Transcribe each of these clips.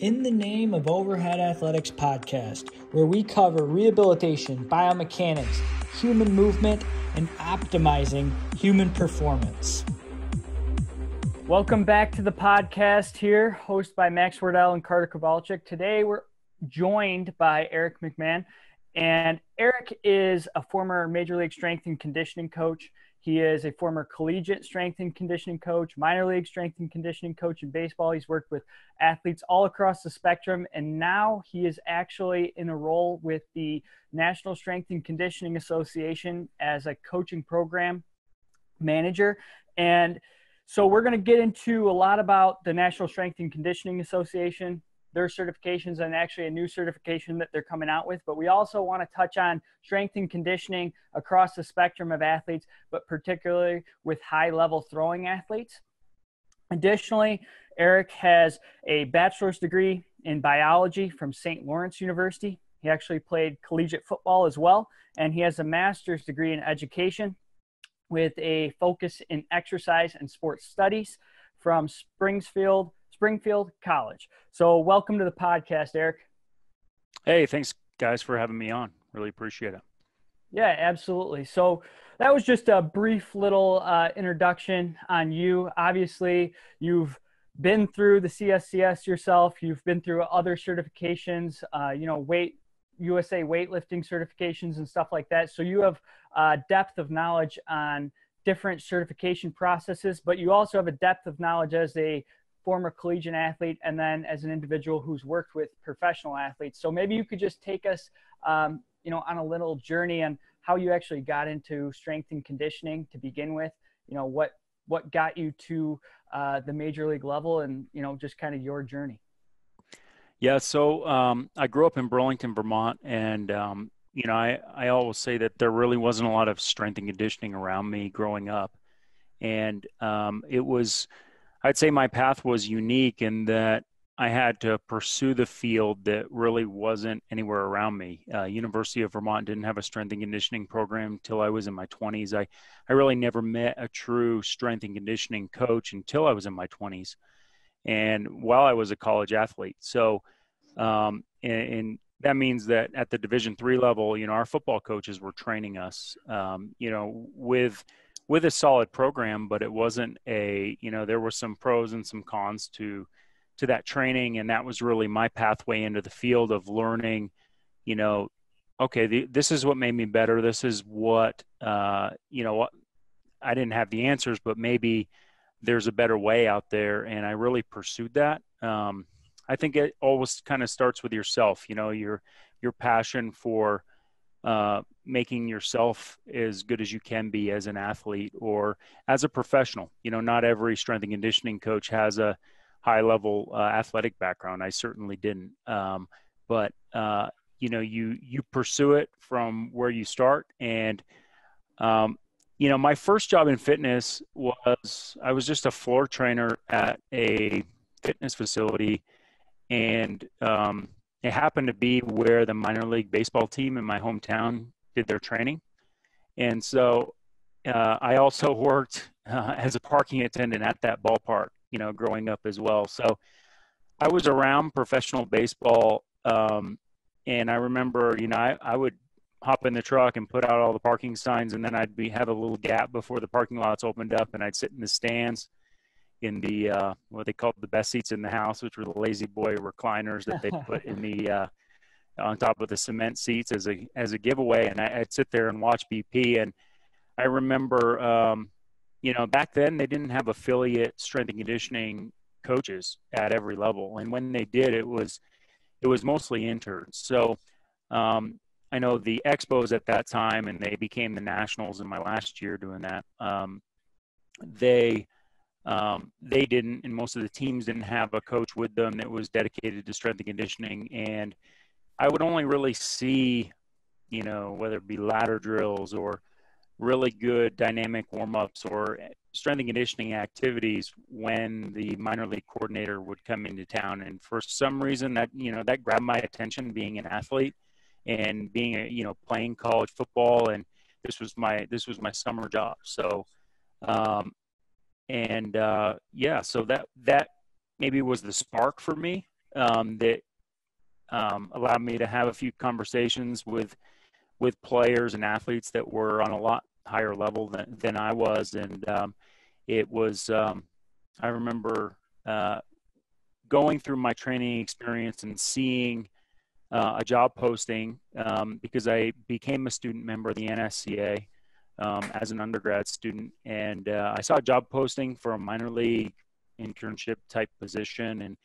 In the Name of Overhead Athletics podcast, where we cover rehabilitation, biomechanics, human movement, and optimizing human performance. Welcome back to the podcast here, hosted by Max Wardell and Carter Kowalczyk. Today we're joined by Eric McMahon. And Eric is a former Major League Strength and Conditioning coach. He is a former collegiate strength and conditioning coach, minor league strength and conditioning coach in baseball. He's worked with athletes all across the spectrum, and now he is actually in a role with the National Strength and Conditioning Association as a coaching program manager. And so we're going to get into a lot about the National Strength and Conditioning Association, their certifications and actually a new certification that they're coming out with. But we also want to touch on strength and conditioning across the spectrum of athletes, but particularly with high level throwing athletes. Additionally, Eric has a bachelor's degree in biology from St. Lawrence University. He actually played collegiate football as well, and he has a master's degree in education with a focus in exercise and sports studies from Springfield Springfield College. So, welcome to the podcast, Eric. Hey, thanks, guys, for having me on. Really appreciate it. Yeah, absolutely. So, that was just a brief little uh, introduction on you. Obviously, you've been through the CSCS yourself. You've been through other certifications, uh, you know, weight USA weightlifting certifications and stuff like that. So you have uh, depth of knowledge on different certification processes, but you also have a depth of knowledge as a former collegiate athlete and then as an individual who's worked with professional athletes. So maybe you could just take us, um, you know, on a little journey on how you actually got into strength and conditioning to begin with. You know, what what got you to uh, the major league level, and you know, just kind of your journey. Yeah, so um, I grew up in Burlington, Vermont, and um, you know, I I always say that there really wasn't a lot of strength and conditioning around me growing up, and um, it was I'd say my path was unique in that I had to pursue the field that really wasn't anywhere around me. Uh, University of Vermont didn't have a strength and conditioning program until I was in my 20s. I, I really never met a true strength and conditioning coach until I was in my 20s, and while I was a college athlete. So, um, and, and that means that at the Division three level, you know, our football coaches were training us, um, you know, with with a solid program, but it wasn't a you know there were some pros and some cons to to that training, and that was really my pathway into the field of learning. You know, okay, the, this is what made me better. This is what uh, you know. What I didn't have the answers, but maybe there's a better way out there, and I really pursued that. Um, I think it always kind of starts with yourself. You know, your your passion for uh, making yourself as good as you can be as an athlete or as a professional. You know, not every strength and conditioning coach has a high level uh, athletic background. I certainly didn't. Um, but uh, you know, you you pursue it from where you start. And um, you know, my first job in fitness was I was just a floor trainer at a fitness facility, and um, it happened to be where the minor league baseball team in my hometown did their training. And so uh, I also worked uh, as a parking attendant at that ballpark, you know, growing up as well. So I was around professional baseball. Um, and I remember, you know, I, I would hop in the truck and put out all the parking signs and then I'd be have a little gap before the parking lots opened up and I'd sit in the stands in the uh, what they called the best seats in the house, which were the lazy boy recliners that they put in the uh, on top of the cement seats as a as a giveaway. And I, would sit there and watch BP. And I remember, um, you know, back then they didn't have affiliate strength and conditioning coaches at every level, and when they did, it was it was mostly interns. So. Um, I know the Expos at that time, and they became the Nationals in my last year doing that. Um, they um, they didn't, and most of the teams didn't have a coach with them that was dedicated to strength and conditioning. And I would only really see, you know, whether it be ladder drills or really good dynamic warm ups or strength and conditioning activities when the minor league coordinator would come into town. And for some reason, that you know that grabbed my attention, being an athlete and being a you know playing college football, and this was my this was my summer job. So um, and uh, yeah, so that that maybe was the spark for me um, that um, allowed me to have a few conversations with with players and athletes that were on a lot higher level than, than I was. And um, it was, um, I remember uh, going through my training experience and seeing uh, a job posting um, because I became a student member of the NSCA um, as an undergrad student. And uh, I saw a job posting for a minor league internship type position. And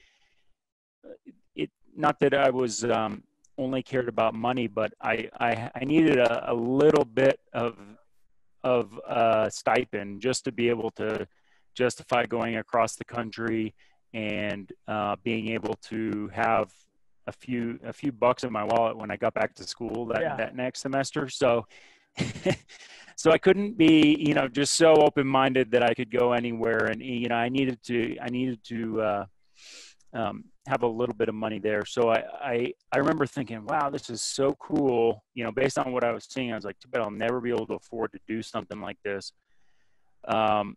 uh, it, not that I was um, only cared about money, but I, I, I needed a, a, little bit of, of uh, stipend just to be able to justify going across the country and uh, being able to have a few a few bucks in my wallet when I got back to school that, yeah. that next semester. So so I couldn't be you know just so open minded that I could go anywhere and you know I needed to I needed to uh, um, have a little bit of money there. So I, I, I remember thinking, wow, this is so cool. You know, based on what I was seeing, I was like, too bad I'll never be able to afford to do something like this. Um,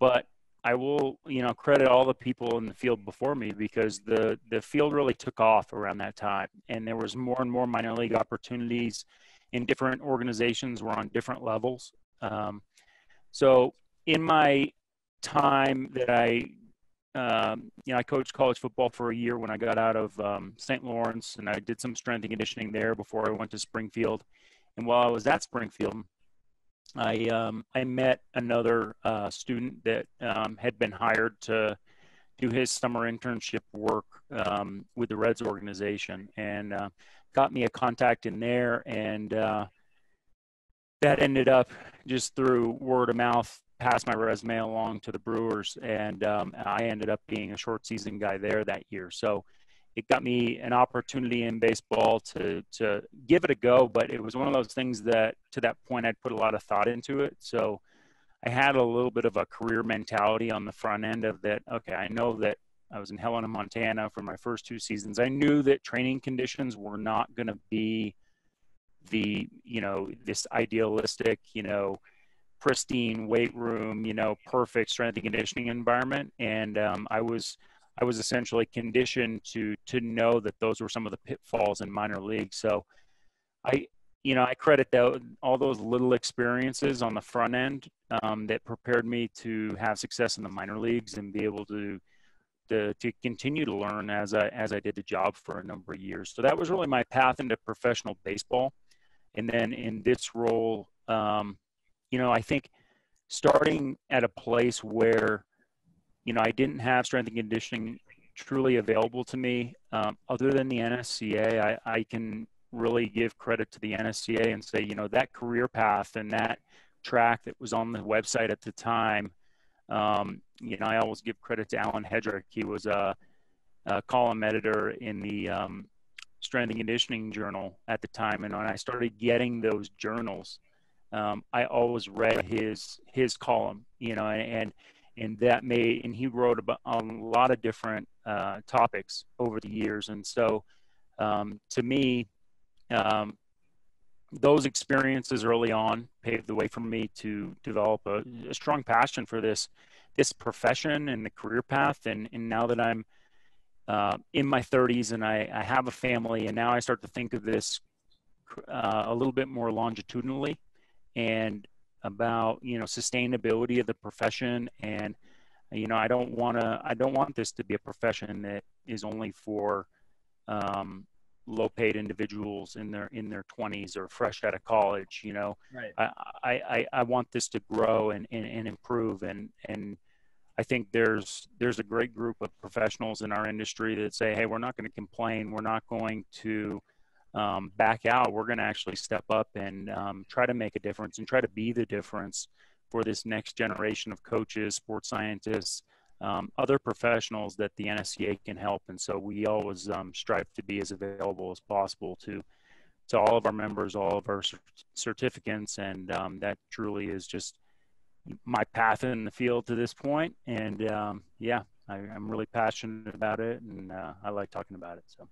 but I will, you know, credit all the people in the field before me because the the field really took off around that time, and there was more and more minor league opportunities in different organizations. Were on different levels. Um, so in my time that I um, you know, I coached college football for a year when I got out of um, St. Lawrence, and I did some strength and conditioning there before I went to Springfield. And while I was at Springfield, I um, I met another uh, student that um, had been hired to do his summer internship work um, with the Reds organization, and uh, got me a contact in there, and uh, that ended up just through word of mouth passed my resume along to the Brewers, and um, I ended up being a short season guy there that year. So it got me an opportunity in baseball to to give it a go. But it was one of those things that to that point I'd put a lot of thought into it. So I had a little bit of a career mentality on the front end of that. Okay, I know that I was in Helena, Montana for my first two seasons. I knew that training conditions were not going to be the you know this idealistic you know pristine weight room, you know, perfect strength and conditioning environment. And um, I was I was essentially conditioned to to know that those were some of the pitfalls in minor league. So I you know I credit that, all those little experiences on the front end um, that prepared me to have success in the minor leagues and be able to to, to continue to learn as I as I did the job for a number of years. So that was really my path into professional baseball. And then in this role, um, you know, I think starting at a place where, you know, I didn't have strength and conditioning truly available to me, um, other than the NSCA, I, I can really give credit to the NSCA and say, you know, that career path and that track that was on the website at the time. Um, you know, I always give credit to Allen Hedrick. He was a, a column editor in the um, Strength and Conditioning Journal at the time. And when I started getting those journals, um, I always read his his column, you know, and and that made and he wrote about a lot of different uh, topics over the years, and so um, to me, um, those experiences early on paved the way for me to develop a, a, strong passion for this this profession and the career path, and and now that I'm uh, in my 30s and I, I have a family, and now I start to think of this uh, a little bit more longitudinally and about you know sustainability of the profession. And you know i don't want to i don't want this to be a profession that is only for um, low paid individuals in their in their 20s or fresh out of college you know? Right. I, I i want this to grow and, and, and improve and and i think there's there's a great group of professionals in our industry that say hey we're not going to complain. We're not going to um, back out, we're going to actually step up and um, try to make a difference and try to be the difference for this next generation of coaches, sports scientists, um, other professionals that the NSCA can help. And so we always um, strive to be as available as possible to to all of our members, all of our certificates, and um, that truly is just my path in the field to this point. And um, yeah, I, am really passionate about it, and uh, I like talking about it. So.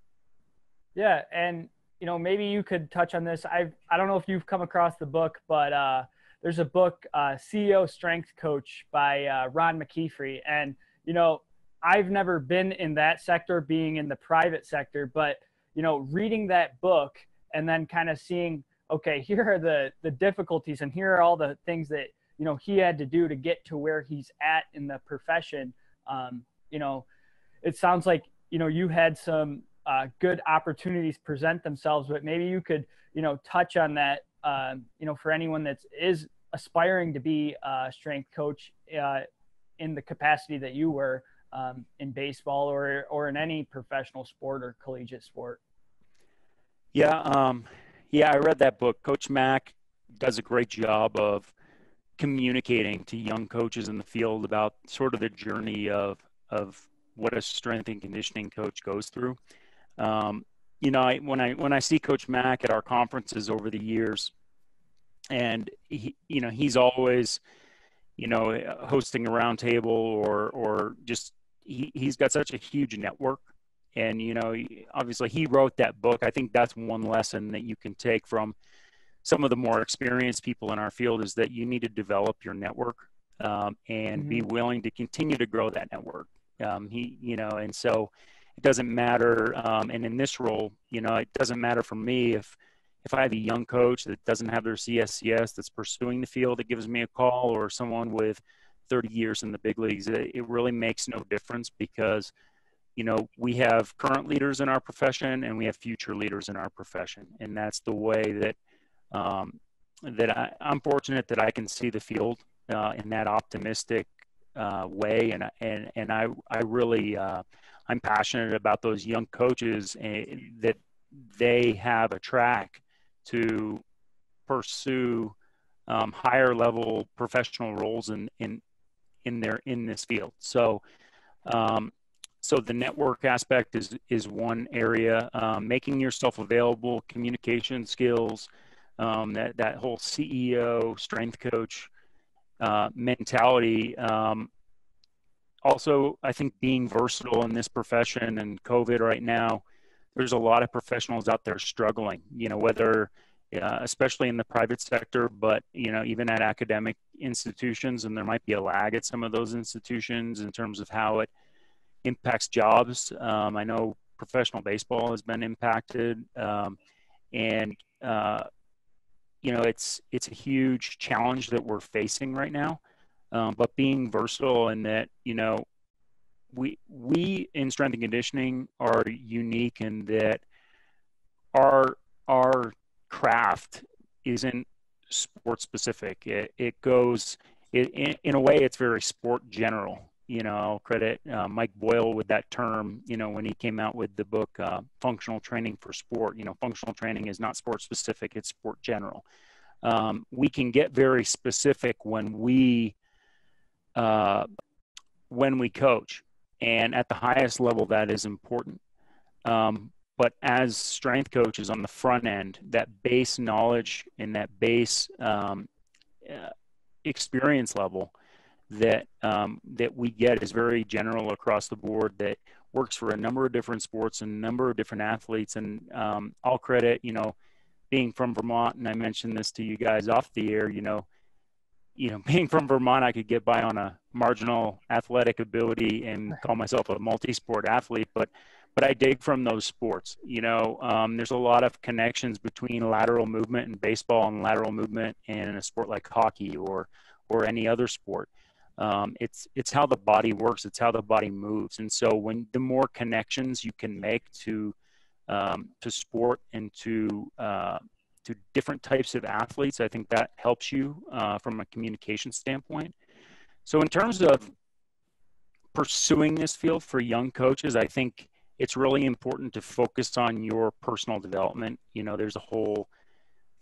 Yeah, and you know, maybe you could touch on this. I I don't know if you've come across the book, but uh, there's a book, uh, CEO Strength Coach by uh, Ron McKeefery, and you know, I've never been in that sector, being in the private sector, but you know, reading that book and then kind of seeing, okay, here are the the difficulties and here are all the things that you know he had to do to get to where he's at in the profession. Um, you know, it sounds like you know you had some uh, good opportunities present themselves, but maybe you could you know touch on that. Um, you know, for anyone that is aspiring to be a strength coach uh, in the capacity that you were um, in baseball or or in any professional sport or collegiate sport. Yeah, um, yeah, I read that book. Coach Mack does a great job of communicating to young coaches in the field about sort of the journey of of what a strength and conditioning coach goes through. Um, you know, I, when I when I see Coach Mack at our conferences over the years, and he, you know, he's always, you know, hosting a roundtable or or just he, he's got such a huge network. And you know obviously he wrote that book. I think that's one lesson that you can take from some of the more experienced people in our field is that you need to develop your network um, and mm-hmm. be willing to continue to grow that network. Um, he you know and so it doesn't matter um, and in this role you know it doesn't matter for me if if i have a young coach that doesn't have their cscs that's pursuing the field that gives me a call or someone with 30 years in the big leagues, it, it really makes no difference because you know we have current leaders in our profession and we have future leaders in our profession. And that's the way that um, that I, am fortunate that I can see the field uh, in that optimistic uh, way. And and and I I really uh, I'm passionate about those young coaches and, eh, that they have a track to pursue um, higher level professional roles in in in there in this field. So, um, so the network aspect is is one area. Um, making yourself available, communication skills, um, that that whole CEO strength coach uh, mentality. Um, also, I think being versatile in this profession and COVID right now, there's a lot of professionals out there struggling. You know whether uh, especially in the private sector, but you know even at academic institutions, and there might be a lag at some of those institutions in terms of how it impacts jobs. Um, I know professional baseball has been impacted, um, and uh, you know it's it's a huge challenge that we're facing right now. Um, but being versatile in that you know we we in strength and conditioning are unique in that our our craft isn't sport specific. It, it goes, it, in, in, a way, it's very sport general. You know, I'll credit uh, Mike Boyle with that term, you know, when he came out with the book, uh, Functional Training for Sport. You know, functional training is not sport specific, it's sport general. Um, we can get very specific when we, uh, when we coach. And at the highest level, that is important. Um, but as strength coaches on the front end, that base knowledge and that base um, uh, experience level that um, that we get is very general across the board. That works for a number of different sports and a number of different athletes. And um, I'll credit, you know, being from Vermont, and I mentioned this to you guys off the air. You know, you know, being from Vermont, I could get by on a marginal athletic ability and call myself a multi-sport athlete, but but I dig from those sports. You know, um, there's a lot of connections between lateral movement in baseball and lateral movement in a sport like hockey or or any other sport. Um, it's it's how the body works. It's how the body moves. And so when the more connections you can make to um, to sport and to uh, to different types of athletes, I think that helps you uh, from a communication standpoint. So in terms of pursuing this field for young coaches, I think it's really important to focus on your personal development. You know, there's a whole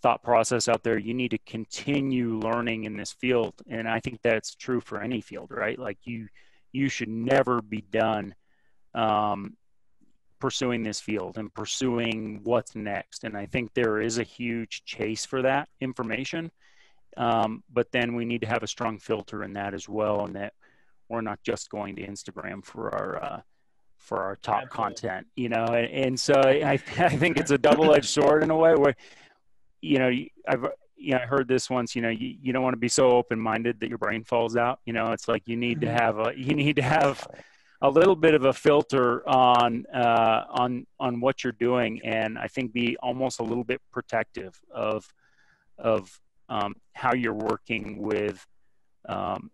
thought process out there. You need to continue learning in this field. And I think that's true for any field, right? Like you, you should never be done um, pursuing this field and pursuing what's next. And I think there is a huge chase for that information. Um, but then we need to have a strong filter in that as well, and that we're not just going to Instagram for our uh, for our top Absolutely. content, you know, and, and so I, I think it's a double-edged sword in a way where, you know, I've, you know, I heard this once, you know, you, you don't want to be so open-minded that your brain falls out. You know, it's like you need to mm-hmm. have a, you need to have a little bit of a filter on uh, on on what you're doing, and I think be almost a little bit protective of of um, how you're working with um,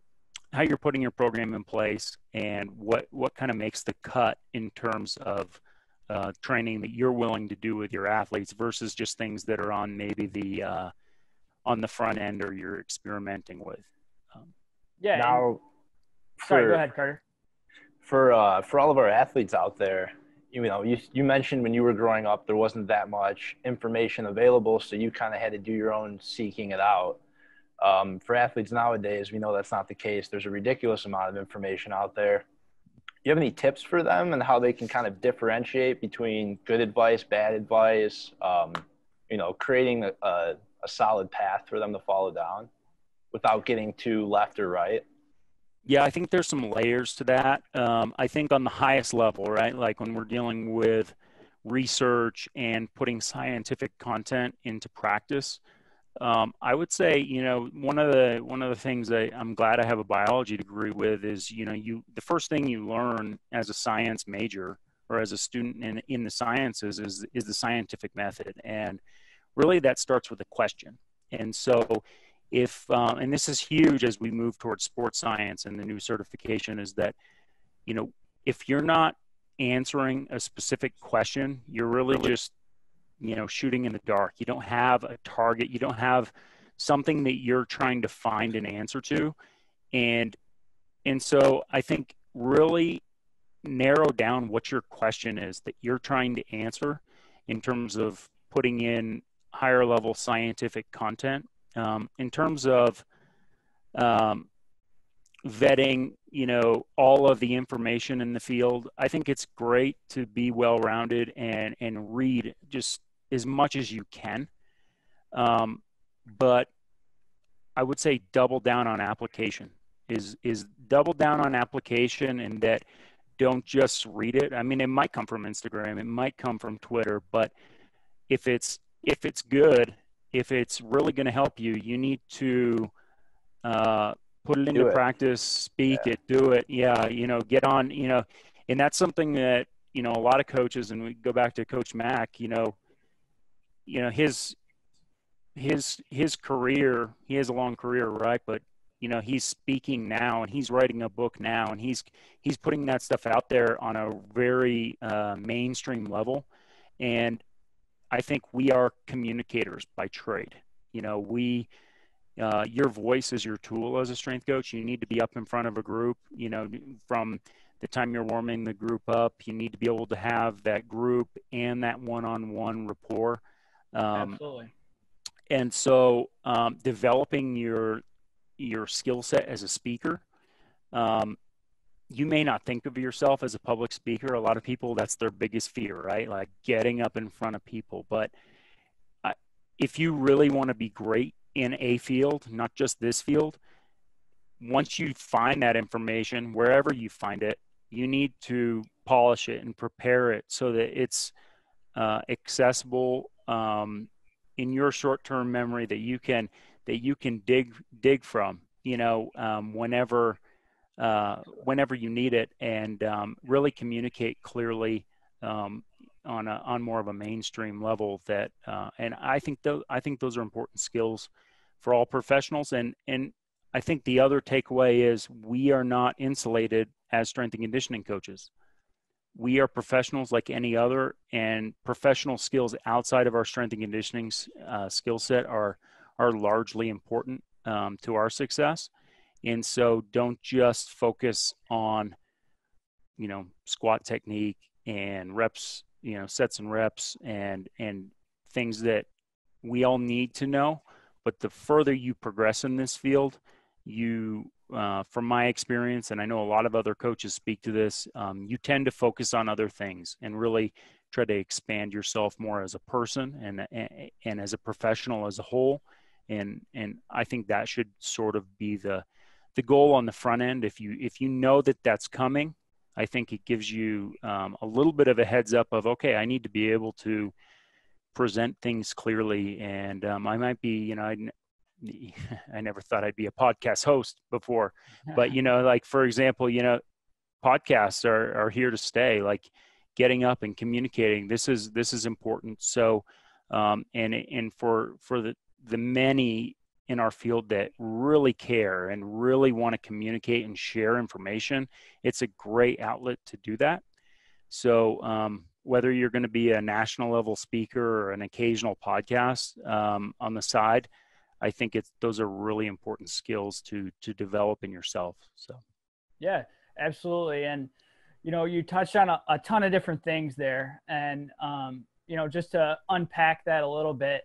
how you're putting your program in place, and what what kind of makes the cut in terms of uh, training that you're willing to do with your athletes versus just things that are on maybe the uh, on the front end or you're experimenting with. Um, yeah. Now, for, sorry, go ahead, Carter for uh, for all of our athletes out there, you know, you you mentioned when you were growing up there wasn't that much information available, so you kind of had to do your own seeking it out. Um, for athletes nowadays, we know that's not the case. There's a ridiculous amount of information out there. You have any tips for them and how they can kind of differentiate between good advice, bad advice? Um, you know, creating a, a, a solid path for them to follow down without getting too left or right. Yeah, I think there's some layers to that. Um, I think on the highest level, right, like when we're dealing with research and putting scientific content into practice, um, I would say, you know, one of the one of the things that I'm glad I have a biology degree with is, you know, you the first thing you learn as a science major or as a student in in the sciences is is the scientific method, and really that starts with a question. And so, if uh, and this is huge as we move towards sports science and the new certification is that you know if you're not answering a specific question you're really. just you know shooting in the dark. You don't have a target. You don't have something that you're trying to find an answer to. And and so i think really narrow down what your question is that you're trying to answer in terms of putting in higher level scientific content um, in terms of um, vetting, you know, all of the information in the field, I think it's great to be well-rounded and and read just as much as you can. Um, but I would say double down on application is is double down on application and that don't just read it. I mean, it might come from Instagram, it might come from Twitter, but if it's if it's good if it's really going to help you, you need to uh, put it into it. practice, speak yeah. it, do it. Yeah, you know, get on, you know, and that's something that you know a lot of coaches, and we go back to Coach Mack. You know, you know his his his career. He has a long career, right? But you know he's speaking now and he's writing a book now and he's he's putting that stuff out there on a very uh, mainstream level and I think we are communicators by trade. You know, we, uh, your voice is your tool as a strength coach. You need to be up in front of a group, you know, from the time you're warming the group up, you need to be able to have that group and that one-on-one rapport. Um, Absolutely. And so, um, developing your your skill set as a speaker um, you may not think of yourself as a public speaker. A lot of people, that's their biggest fear, right? Like getting up in front of people. But if you really want to be great in a field, not just this field, once you find that information, wherever you find it, you need to polish it and prepare it so that it's uh, accessible um, in your short-term memory that you can that you can dig dig from. You know, um, whenever uh, whenever you need it and um, really communicate clearly um, on a, on more of a mainstream level that uh, and I think those I think those are important skills for all professionals and and I think the other takeaway is we are not insulated as strength and conditioning coaches. We are professionals like any other, and professional skills outside of our strength and conditioning uh, skill set are are largely important um, to our success. And so don't just focus on, you know, squat technique and reps, you know, sets and reps and, and things that we all need to know. But the further you progress in this field, you, uh, from my experience, and I know a lot of other coaches speak to this, um, you tend to focus on other things and really try to expand yourself more as a person and, and, and as a professional as a whole. And, and I think that should sort of be the, the goal on the front end if you if you know that that's coming i think it gives you um, a little bit of a heads up of okay i need to be able to present things clearly and um, i might be you know I, I never thought i'd be a podcast host before but you know like for example you know podcasts are, are here to stay. Like getting up and communicating. This is this is important. So, um, and and for for the the many in our field that really care and really want to communicate and share information, it's a great outlet to do that. So, um, whether you're going to be a national level speaker or an occasional podcast um, on the side, I think it's those are really important skills to to develop in yourself. So, yeah, absolutely, and you know, you touched on a, a ton of different things there, and um, you know, just to unpack that a little bit,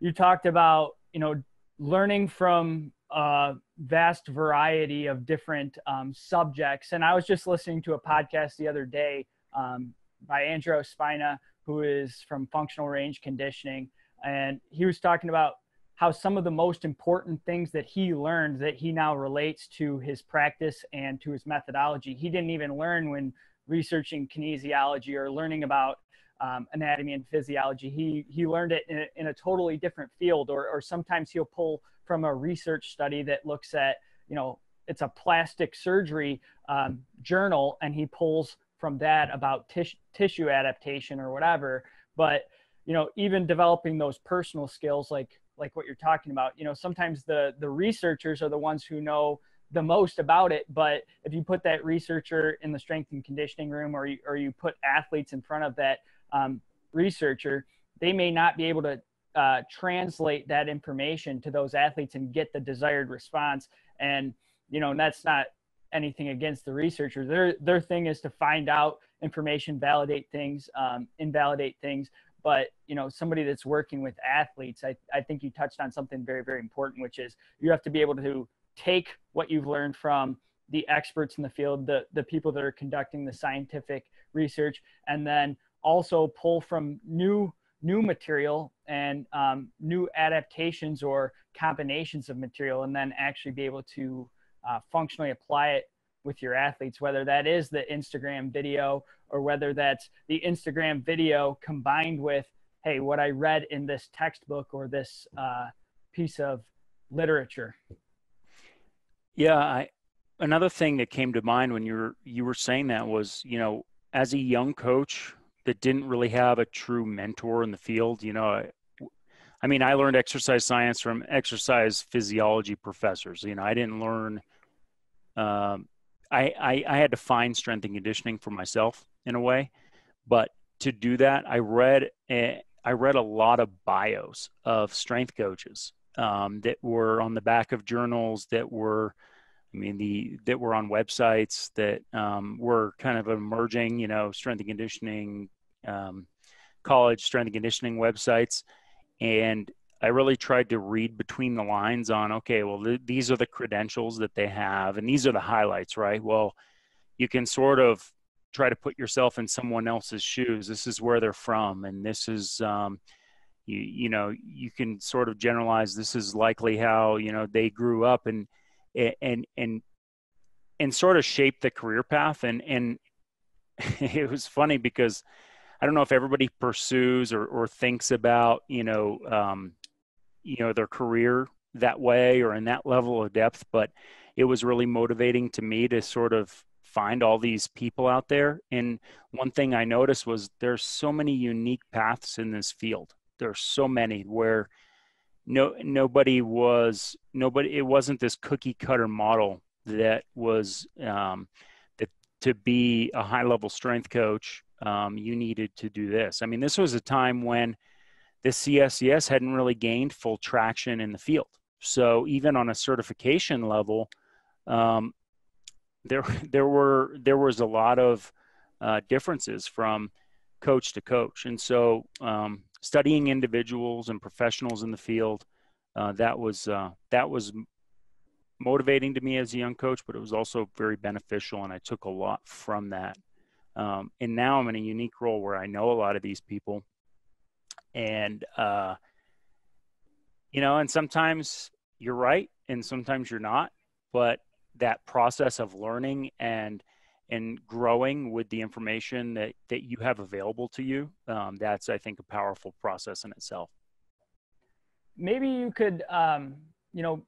you talked about you know learning from a vast variety of different um, subjects, and I was just listening to a podcast the other day um, by Andreo Spina, who is from Functional Range Conditioning, and he was talking about how some of the most important things that he learned that he now relates to his practice and to his methodology. He didn't even learn when researching kinesiology or learning about um, anatomy and physiology. He he learned it in a, in a totally different field or, or sometimes he'll pull from a research study that looks at you know it's a plastic surgery um, journal and he pulls from that about tis- tissue adaptation or whatever. But you know even developing those personal skills like like what you're talking about you know sometimes the the researchers are the ones who know the most about it. But if you put that researcher in the strength and conditioning room or you, or you put athletes in front of that um, researcher they may not be able to uh, translate that information to those athletes and get the desired response. And you know that's not anything against the researchers. Their their thing is to find out information validate things um, invalidate things. But you know somebody that's working with athletes I, I think you touched on something very very important which is you have to be able to take what you've learned from the experts in the field the, the people that are conducting the scientific research and then also pull from new new material and um, new adaptations or combinations of material and then actually be able to uh, functionally apply it with your athletes, whether that is the Instagram video or whether that's the Instagram video combined with, hey, what I read in this textbook or this uh, piece of literature. Yeah, I, another thing that came to mind when you were you were saying that was, you know, as a young coach that didn't really have a true mentor in the field, you know, I, I mean, I learned exercise science from exercise physiology professors. You know, I didn't learn um, I, I, I had to find strength and conditioning for myself in a way, but to do that, I read a, I read a lot of bios of strength coaches um, that were on the back of journals that were, I mean, the that were on websites that um, were kind of emerging, you know, strength and conditioning, um, college strength and conditioning websites, and I really tried to read between the lines on, okay, well, th- these are the credentials that they have, and these are the highlights, right? Well, you can sort of try to put yourself in someone else's shoes. This is where they're from, and this is, um, you, you know, you can sort of generalize. This is likely how you know they grew up, and and and and sort of shape the career path. And and it was funny because I don't know if everybody pursues or, or thinks about, you know, um, you know their career that way or in that level of depth but it was really motivating to me to sort of find all these people out there and one thing i noticed was there's so many unique paths in this field there's so many where no nobody was nobody it wasn't this cookie cutter model that was um, that to be a high level strength coach um, you needed to do this i mean this was a time when the CSCS hadn't really gained full traction in the field. So even on a certification level, um, there there were there was a lot of uh, differences from coach to coach, and so um, studying individuals and professionals in the field uh, that was uh, that was motivating to me as a young coach, but it was also very beneficial, and I took a lot from that. Um, and now I'm in a unique role where I know a lot of these people and uh, you know, and sometimes you're right, and sometimes you're not. But that process of learning and and growing with the information that that you have available to you, um, that's I think a powerful process in itself. Maybe you could, um, you know,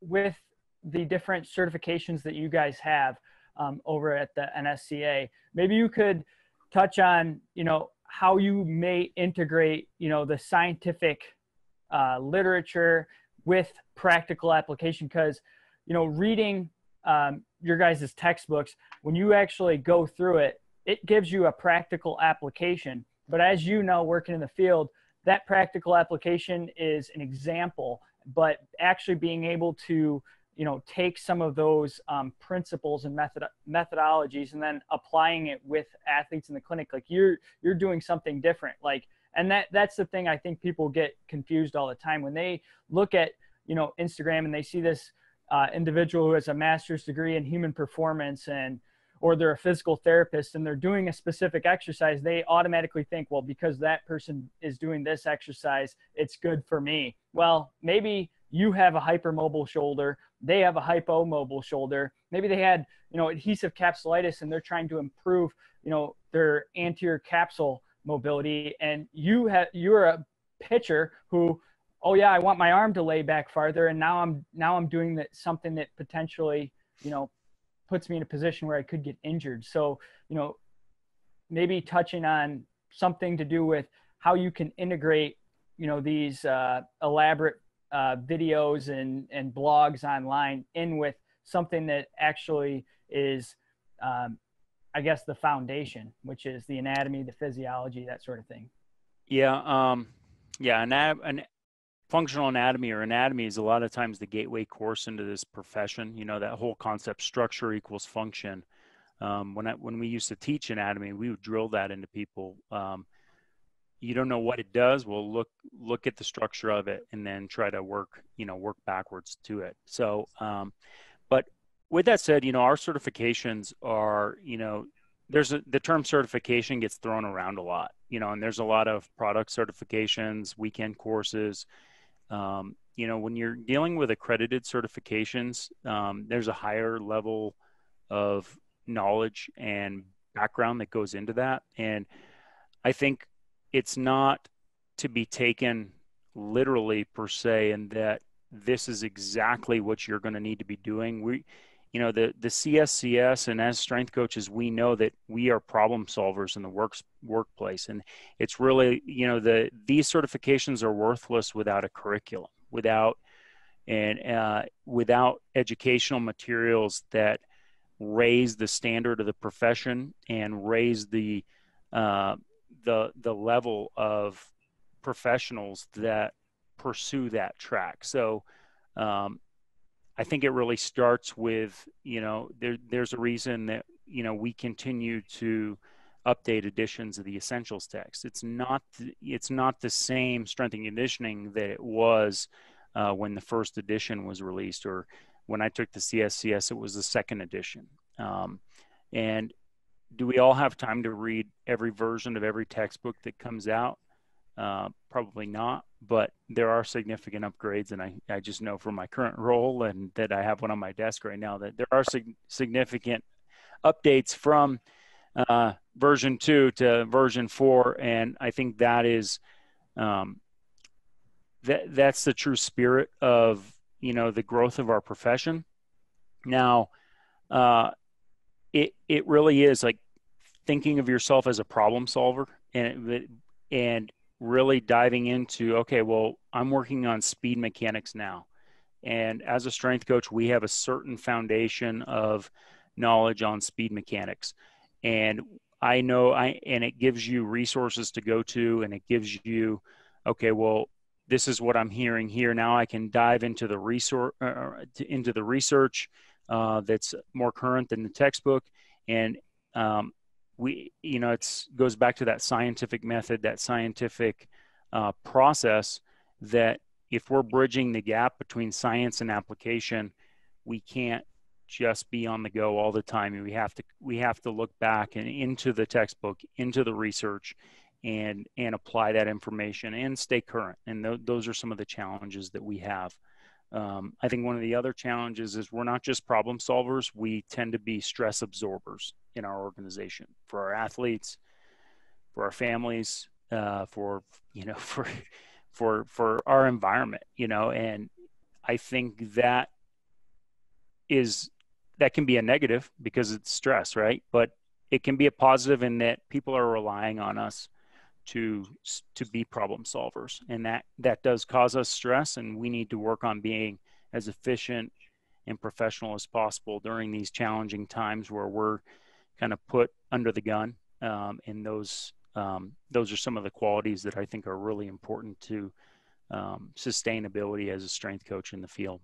with the different certifications that you guys have, um, over at the NSCA. Maybe you could touch on, you know, how you may integrate, you know, the scientific uh, literature with practical application because, you know, reading um, your guys' textbooks, when you actually go through it, it gives you a practical application. But as you know, working in the field, that practical application is an example, but actually being able to you know take some of those um, principles and method methodologies and then applying it with athletes in the clinic like you're you're doing something different. Like and that that's the thing i think people get confused all the time. When they look at you know instagram and they see this uh, individual who has a master's degree in human performance and or they're a physical therapist and they're doing a specific exercise they automatically think well because that person is doing this exercise it's good for me. Well maybe you have a hypermobile shoulder they have a hypomobile shoulder. Maybe they had you know adhesive capsulitis and they're trying to improve you know their anterior capsule mobility. And you have you're a pitcher who oh yeah i want my arm to lay back farther and now i'm now i'm doing that something that potentially you know puts me in a position where i could get injured so you know maybe touching on something to do with how you can integrate you know these uh, elaborate uh, videos and, and blogs online in with something that actually is, um, I guess, the foundation, which is the anatomy, the physiology, that sort of thing. Yeah. Um, yeah. An, an functional anatomy or anatomy is a lot of times the gateway course into this profession. You know, that whole concept structure equals function. Um, when I, when we used to teach anatomy, we would drill that into people. Um, you don't know what it does well look look at the structure of it and then try to work you know work backwards to it so um, but with that said you know our certifications are you know there's a, the term certification gets thrown around a lot you know and there's a lot of product certifications weekend courses um, you know when you're dealing with accredited certifications um, there's a higher level of knowledge and background that goes into that. And i think it's not to be taken literally per se and that this is exactly what you're going to need to be doing. We you know the the cscs and as strength coaches we know that we are problem solvers in the works workplace and it's really you know the these certifications are worthless without a curriculum without and uh, without educational materials that raise the standard of the profession and raise the uh, the the level of professionals that pursue that track. So um, I think it really starts with you know there there's a reason that you know we continue to update editions of the essentials text. It's not it's not the same strength and conditioning that it was uh, when the first edition was released, or when I took the CSCS, it was the second edition. Um, and do we all have time to read every version of every textbook that comes out? Uh, probably not, but there are significant upgrades, and I, I just know from my current role and that I have one on my desk right now that there are sig- significant updates from uh, version two to version four, and I think that is um, that that's the true spirit of you know the growth of our profession. Now, uh, it it really is like thinking of yourself as a problem solver and it, and really diving into okay well i'm working on speed mechanics now. And as a strength coach we have a certain foundation of knowledge on speed mechanics. And i know i and it gives you resources to go to and it gives you okay well this is what i'm hearing here. Now i can dive into the resource uh, into the research uh, that's more current than the textbook. And um, we you know it's goes back to that scientific method that scientific uh, process that if we're bridging the gap between science and application we can't just be on the go all the time. And we have to we have to look back and into the textbook into the research and and apply that information and stay current. And th- those are some of the challenges that we have um, I think one of the other challenges is we're not just problem solvers, we tend to be stress absorbers in our organization for our athletes, for our families, uh, for, you know, for, for, for our environment, you know, and I think that is that can be a negative because it's stress, right? But it can be a positive in that people are relying on us to to be problem solvers, and that that does cause us stress, and we need to work on being as efficient and professional as possible during these challenging times where we're kind of put under the gun. Um, and those um, those are some of the qualities that I think are really important to um, sustainability as a strength coach in the field.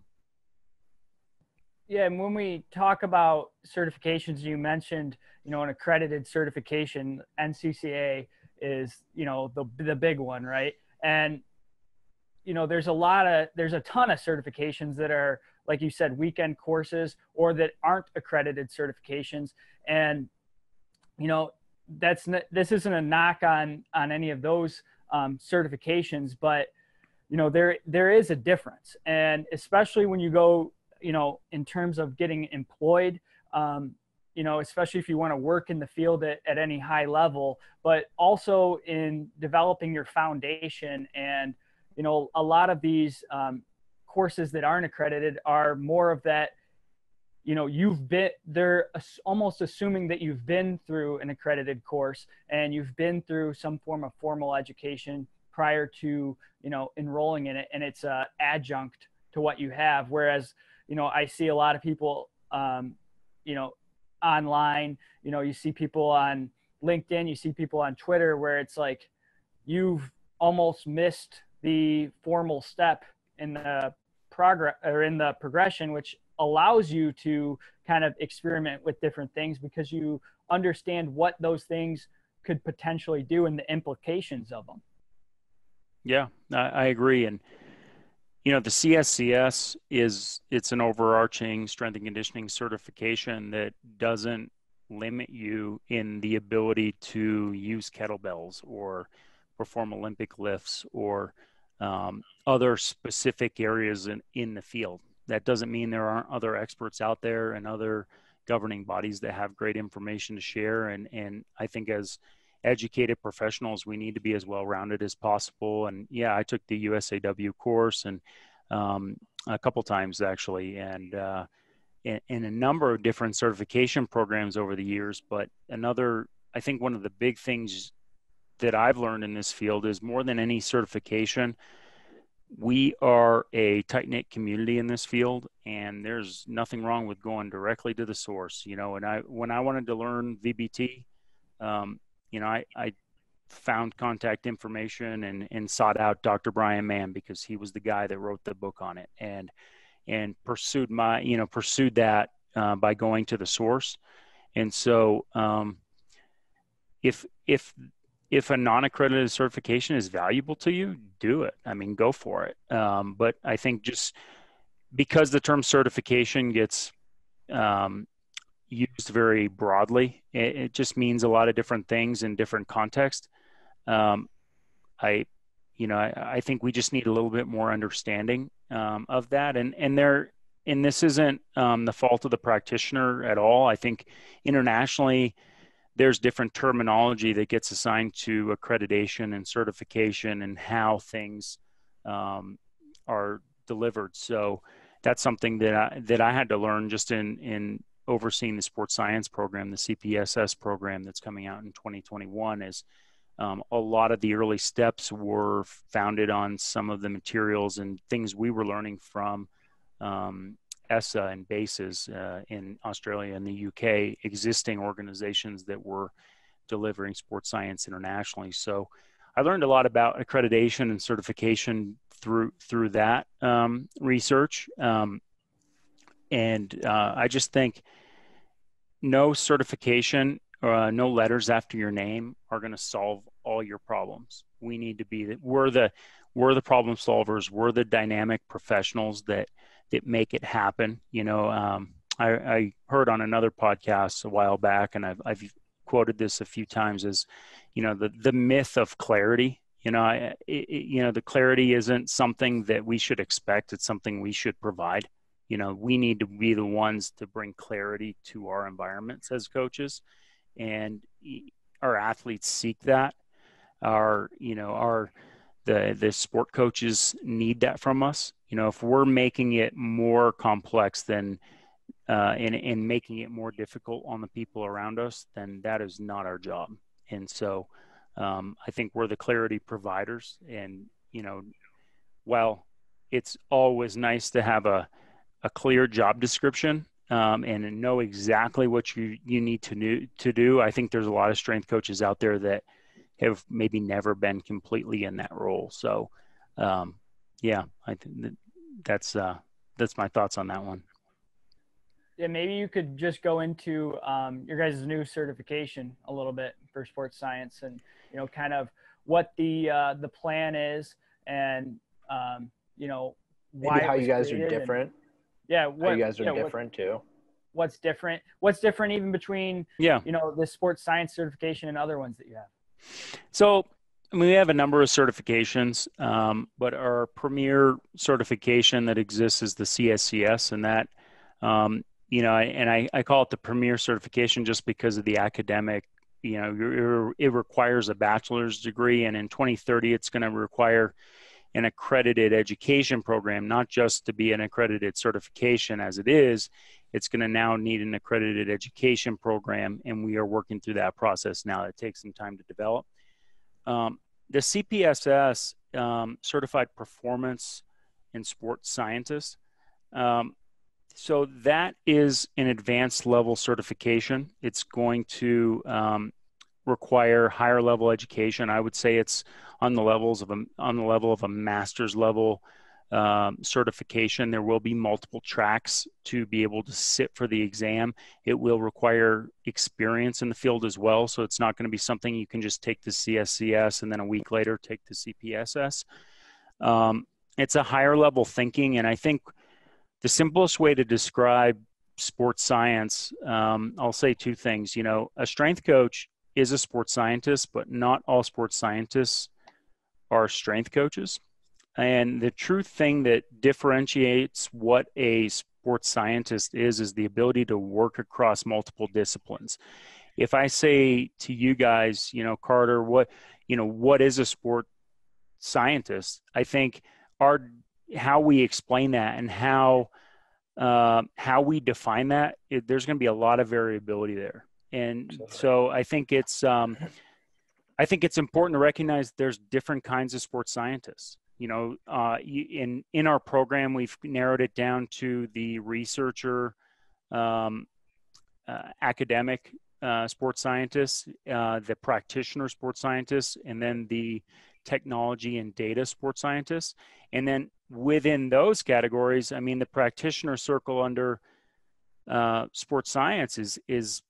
Yeah, and when we talk about certifications, you mentioned, you know, an accredited certification, NCCA is, you know, the the big one, right? And you know, there's a lot of there's a ton of certifications that are like you said weekend courses or that aren't accredited certifications and you know, that's this isn't a knock on on any of those um, certifications, but you know there there is a difference, and especially when you go, you know, in terms of getting employed. Um, you know, especially if you want to work in the field at, at any high level, but also in developing your foundation. And, you know, a lot of these um, courses that aren't accredited are more of that you know you've been they're almost assuming that you've been through an accredited course and you've been through some form of formal education prior to you know enrolling in it and it's a adjunct to what you have whereas you know i see a lot of people um, you know online you know you see people on linkedin you see people on twitter where it's like you've almost missed the formal step in the progress or in the progression which allows you to kind of experiment with different things because you understand what those things could potentially do and the implications of them. Yeah, I, agree. And, you know, the CSCS is, it's an overarching strength and conditioning certification that doesn't limit you in the ability to use kettlebells or perform Olympic lifts or um, other specific areas in, in the field that doesn't mean there aren't other experts out there and other governing bodies that have great information to share. And, and I think as educated professionals, we need to be as well rounded as possible. And yeah, I took the USAW course and um, a couple times actually, and uh, in, in a number of different certification programs over the years. But another, I think one of the big things that I've learned in this field is more than any certification, we are a tight knit community in this field, and there's nothing wrong with going directly to the source. You know, and I when I wanted to learn VBT, um, you know, I, I found contact information and and sought out Dr. Bryan Mann because he was the guy that wrote the book on it, and and pursued my you know pursued that uh, by going to the source, and so um, if if if a non-accredited certification is valuable to you, do it. I mean, go for it. Um, but I think just because the term certification gets um, used very broadly, it, it, just means a lot of different things in different contexts. Um, I, you know, I, I, think we just need a little bit more understanding um, of that. And and there, and this isn't um, the fault of the practitioner at all. I think internationally there's different terminology that gets assigned to accreditation and certification and how things um, are delivered. So that's something that I, that I had to learn just in in overseeing the sports science program, the CPSS program that's coming out in 2021. Is um, a lot of the early steps were founded on some of the materials and things we were learning from um, ESSA and BASES uh, in Australia and the UK, existing organizations that were delivering sports science internationally. So I learned a lot about accreditation and certification through through that um, research, um, and uh, I just think no certification, uh, no letters after your name are going to solve all your problems. We need to be we're the we're the problem solvers. We're the dynamic professionals that that make it happen. You know, um, I, I, heard on another podcast a while back, and I've, I've quoted this a few times as, you know, the the myth of clarity. You know, I, it, you know, the clarity isn't something that we should expect; it's something we should provide. You know, we need to be the ones to bring clarity to our environments as coaches, and our athletes seek that. Our, you know, our the the sport coaches need that from us you know if we're making it more complex than uh, and, and making it more difficult on the people around us, then that is not our job. And so um, I think we're the clarity providers. And, you know, while it's always nice to have a, a clear job description um, and know exactly what you, you need to do, to do, I think there's a lot of strength coaches out there that have maybe never been completely in that role. So, um, yeah, I think that that's, uh, that's my thoughts on that one yeah, maybe you could just go into um, your guys' new certification a little bit for sports science, and you know, kind of what the uh, the plan is, and um, you know, why maybe how you guys are different. And, yeah, what how you guys are yeah, different what, too. What's different? What's different even between yeah, you know, the sports science certification and other ones that you have? So I mean, we have a number of certifications, um, but our premier certification that exists is the CSCS, and that um, you know, and I, I call it the premier certification just because of the academic, you know, it requires a bachelor's degree. And in 2030, it's going to require an accredited education program, not just to be an accredited certification as it is. It's going to now need an accredited education program. And we are working through that process now. It takes some time to develop. Um, the CPSS, um, Certified Performance and Sports Scientist, um, so that is an advanced level certification. It's going to um, require higher level education. I would say it's on the levels of a, on the level of a master's level um, certification. There will be multiple tracks to be able to sit for the exam. It will require experience in the field as well. So it's not going to be something you can just take the CSCS and then a week later take the CPSS. Um, it's a higher level thinking, and I think the simplest way to describe sports science, um, I'll say two things. You know, a strength coach is a sports scientist, but not all sports scientists are strength coaches. And the true thing that differentiates what a sports scientist is is the ability to work across multiple disciplines. If I say to you guys, you know, Carter, what you know, what is a sport scientist? I think our how we explain that and how uh, how we define that, it, there's going to be a lot of variability there. And so I think it's um, I think it's important to recognize there's different kinds of sports scientists. You know, uh, in in our program, we've narrowed it down to the researcher, um, uh, academic uh, sports scientists, uh, the practitioner sports scientists, and then the technology and data sports scientists. And then within those categories, I mean, the practitioner circle under uh, sports science is is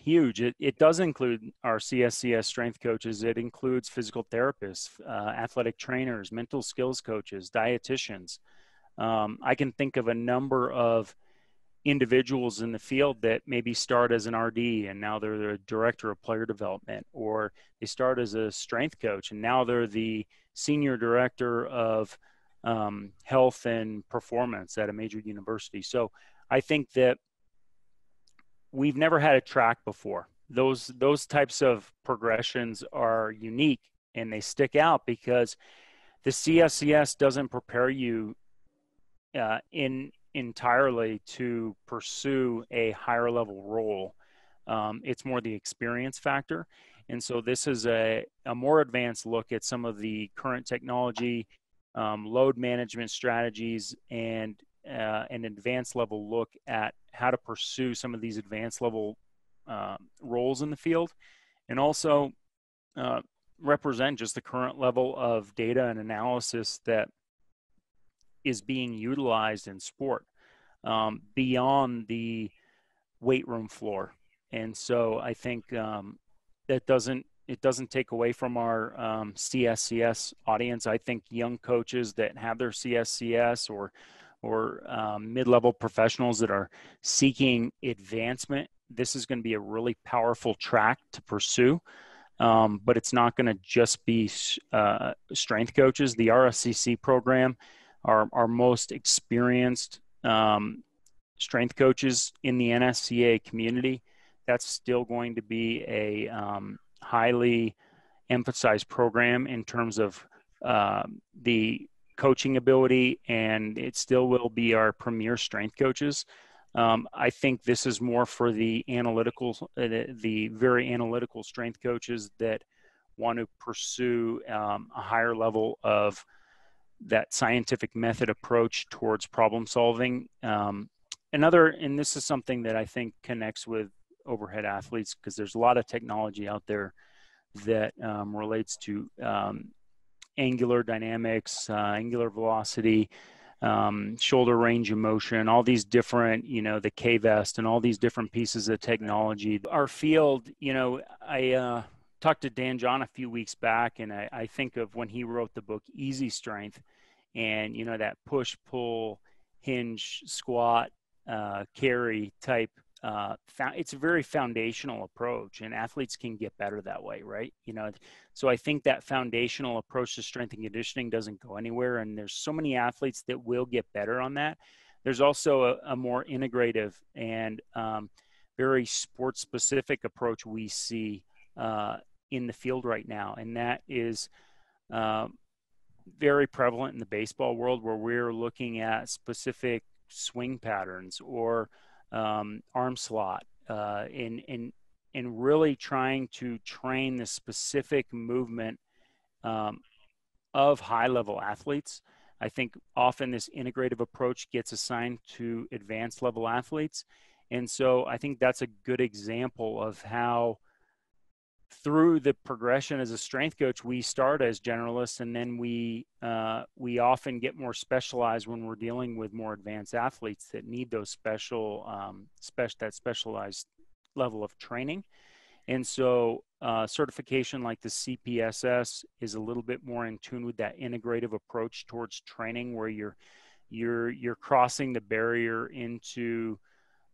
huge. It, it does include our CSCS strength coaches. It includes physical therapists, uh, athletic trainers, mental skills coaches, dietitians. Um, I can think of a number of individuals in the field that maybe start as an RD and now they're the director of player development, or they start as a strength coach and now they're the senior director of um, health and performance at a major university. So I think that we've never had a track before. Those those types of progressions are unique and they stick out because the CSCS doesn't prepare you uh, in entirely to pursue a higher level role. Um, it's more the experience factor. And so this is a, a more advanced look at some of the current technology, um, load management strategies, and uh, an advanced level look at how to pursue some of these advanced level uh, roles in the field, and also uh, represent just the current level of data and analysis that is being utilized in sport um, beyond the weight room floor. And so I think um, that doesn't it doesn't take away from our um, CSCS audience. I think young coaches that have their CSCS or or um, mid-level professionals that are seeking advancement, this is going to be a really powerful track to pursue. Um, but it's not going to just be uh, strength coaches. The RSCC program our, our most experienced um, strength coaches in the NSCA community. That's still going to be a um, highly emphasized program in terms of uh, the coaching ability, and it still will be our premier strength coaches. Um, I think this is more for the analytical, uh, the, the, very analytical strength coaches that want to pursue um, a higher level of that scientific method approach towards problem solving. Um, another, and this is something that I think connects with overhead athletes because there's a lot of technology out there that um, relates to um, angular dynamics, uh, angular velocity, um, shoulder range of motion, all these different, you know, the K vest and all these different pieces of technology. Our field, you know, I uh, talked to Dan John a few weeks back, and I, I think of when he wrote the book Easy Strength, and you know that push pull hinge squat uh, carry type uh, it's a very foundational approach and athletes can get better that way right? You know so i think that foundational approach to strength and conditioning doesn't go anywhere and there's so many athletes that will get better on that. There's also a, a more integrative and um, very sports specific approach we see uh, in the field right now and that is um, very prevalent in the baseball world where we're looking at specific swing patterns or um, arm slot uh, in, in, in really trying to train the specific movement um, of high level athletes. I think often this integrative approach gets assigned to advanced level athletes. And so I think that's a good example of how through the progression as a strength coach, we start as generalists, and then we uh, we often get more specialized when we're dealing with more advanced athletes that need those special, um, special that specialized level of training. And so, uh, certification like the CPSS is a little bit more in tune with that integrative approach towards training, where you're you're you're crossing the barrier into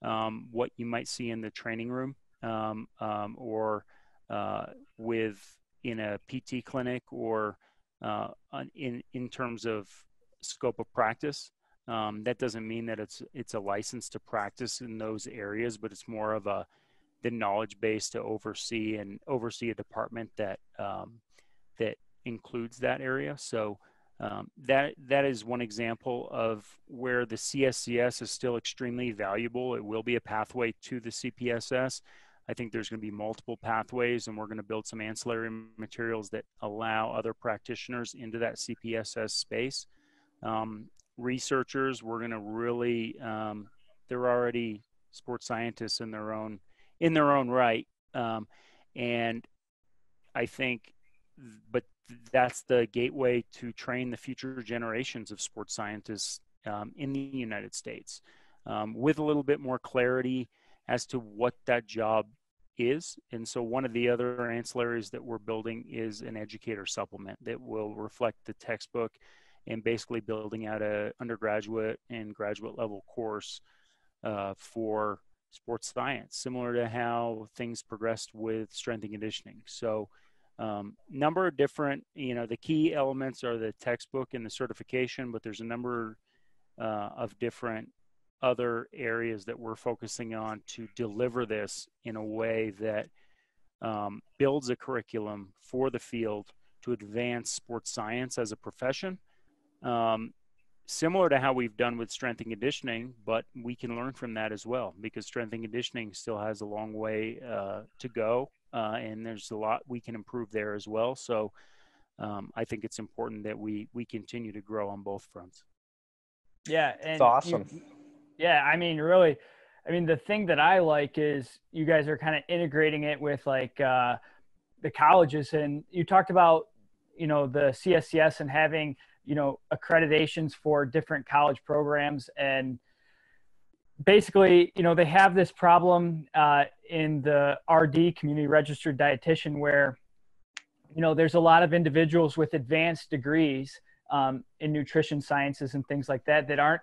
um, what you might see in the training room um, um or uh, with in a PT clinic or uh, in in terms of scope of practice. Um, that doesn't mean that it's it's a license to practice in those areas, but it's more of a the knowledge base to oversee and oversee a department that um, that includes that area. So um, that that is one example of where the CSCS is still extremely valuable. It will be a pathway to the CPSS, I think there's going to be multiple pathways, and we're going to build some ancillary materials that allow other practitioners into that CPSS space. Um, researchers, we're going to really, um, they're already sports scientists in their own in their own right, um, and I think, but that's the gateway to train the future generations of sports scientists um, in the United States um, with a little bit more clarity as to what that job is. And so one of the other ancillaries that we're building is an educator supplement that will reflect the textbook and basically building out a undergraduate and graduate level course uh, for sports science, similar to how things progressed with strength and conditioning. So um, number of different, you know, the key elements are the textbook and the certification, but there's a number uh, of different other areas that we're focusing on to deliver this in a way that um, builds a curriculum for the field to advance sports science as a profession. Um, similar to how we've done with strength and conditioning, but we can learn from that as well because strength and conditioning still has a long way uh, to go, uh, and there's a lot we can improve there as well. So um, I think it's important that we we continue to grow on both fronts. Yeah, and it's awesome. You, yeah, I mean, really, I mean, the thing that I like is you guys are kind of integrating it with like uh, the colleges, and you talked about, you know, the CSCS and having, you know, accreditations for different college programs, and basically, you know, they have this problem uh, in the RD community registered dietitian where, you know, there's a lot of individuals with advanced degrees um, in nutrition sciences and things like that that aren't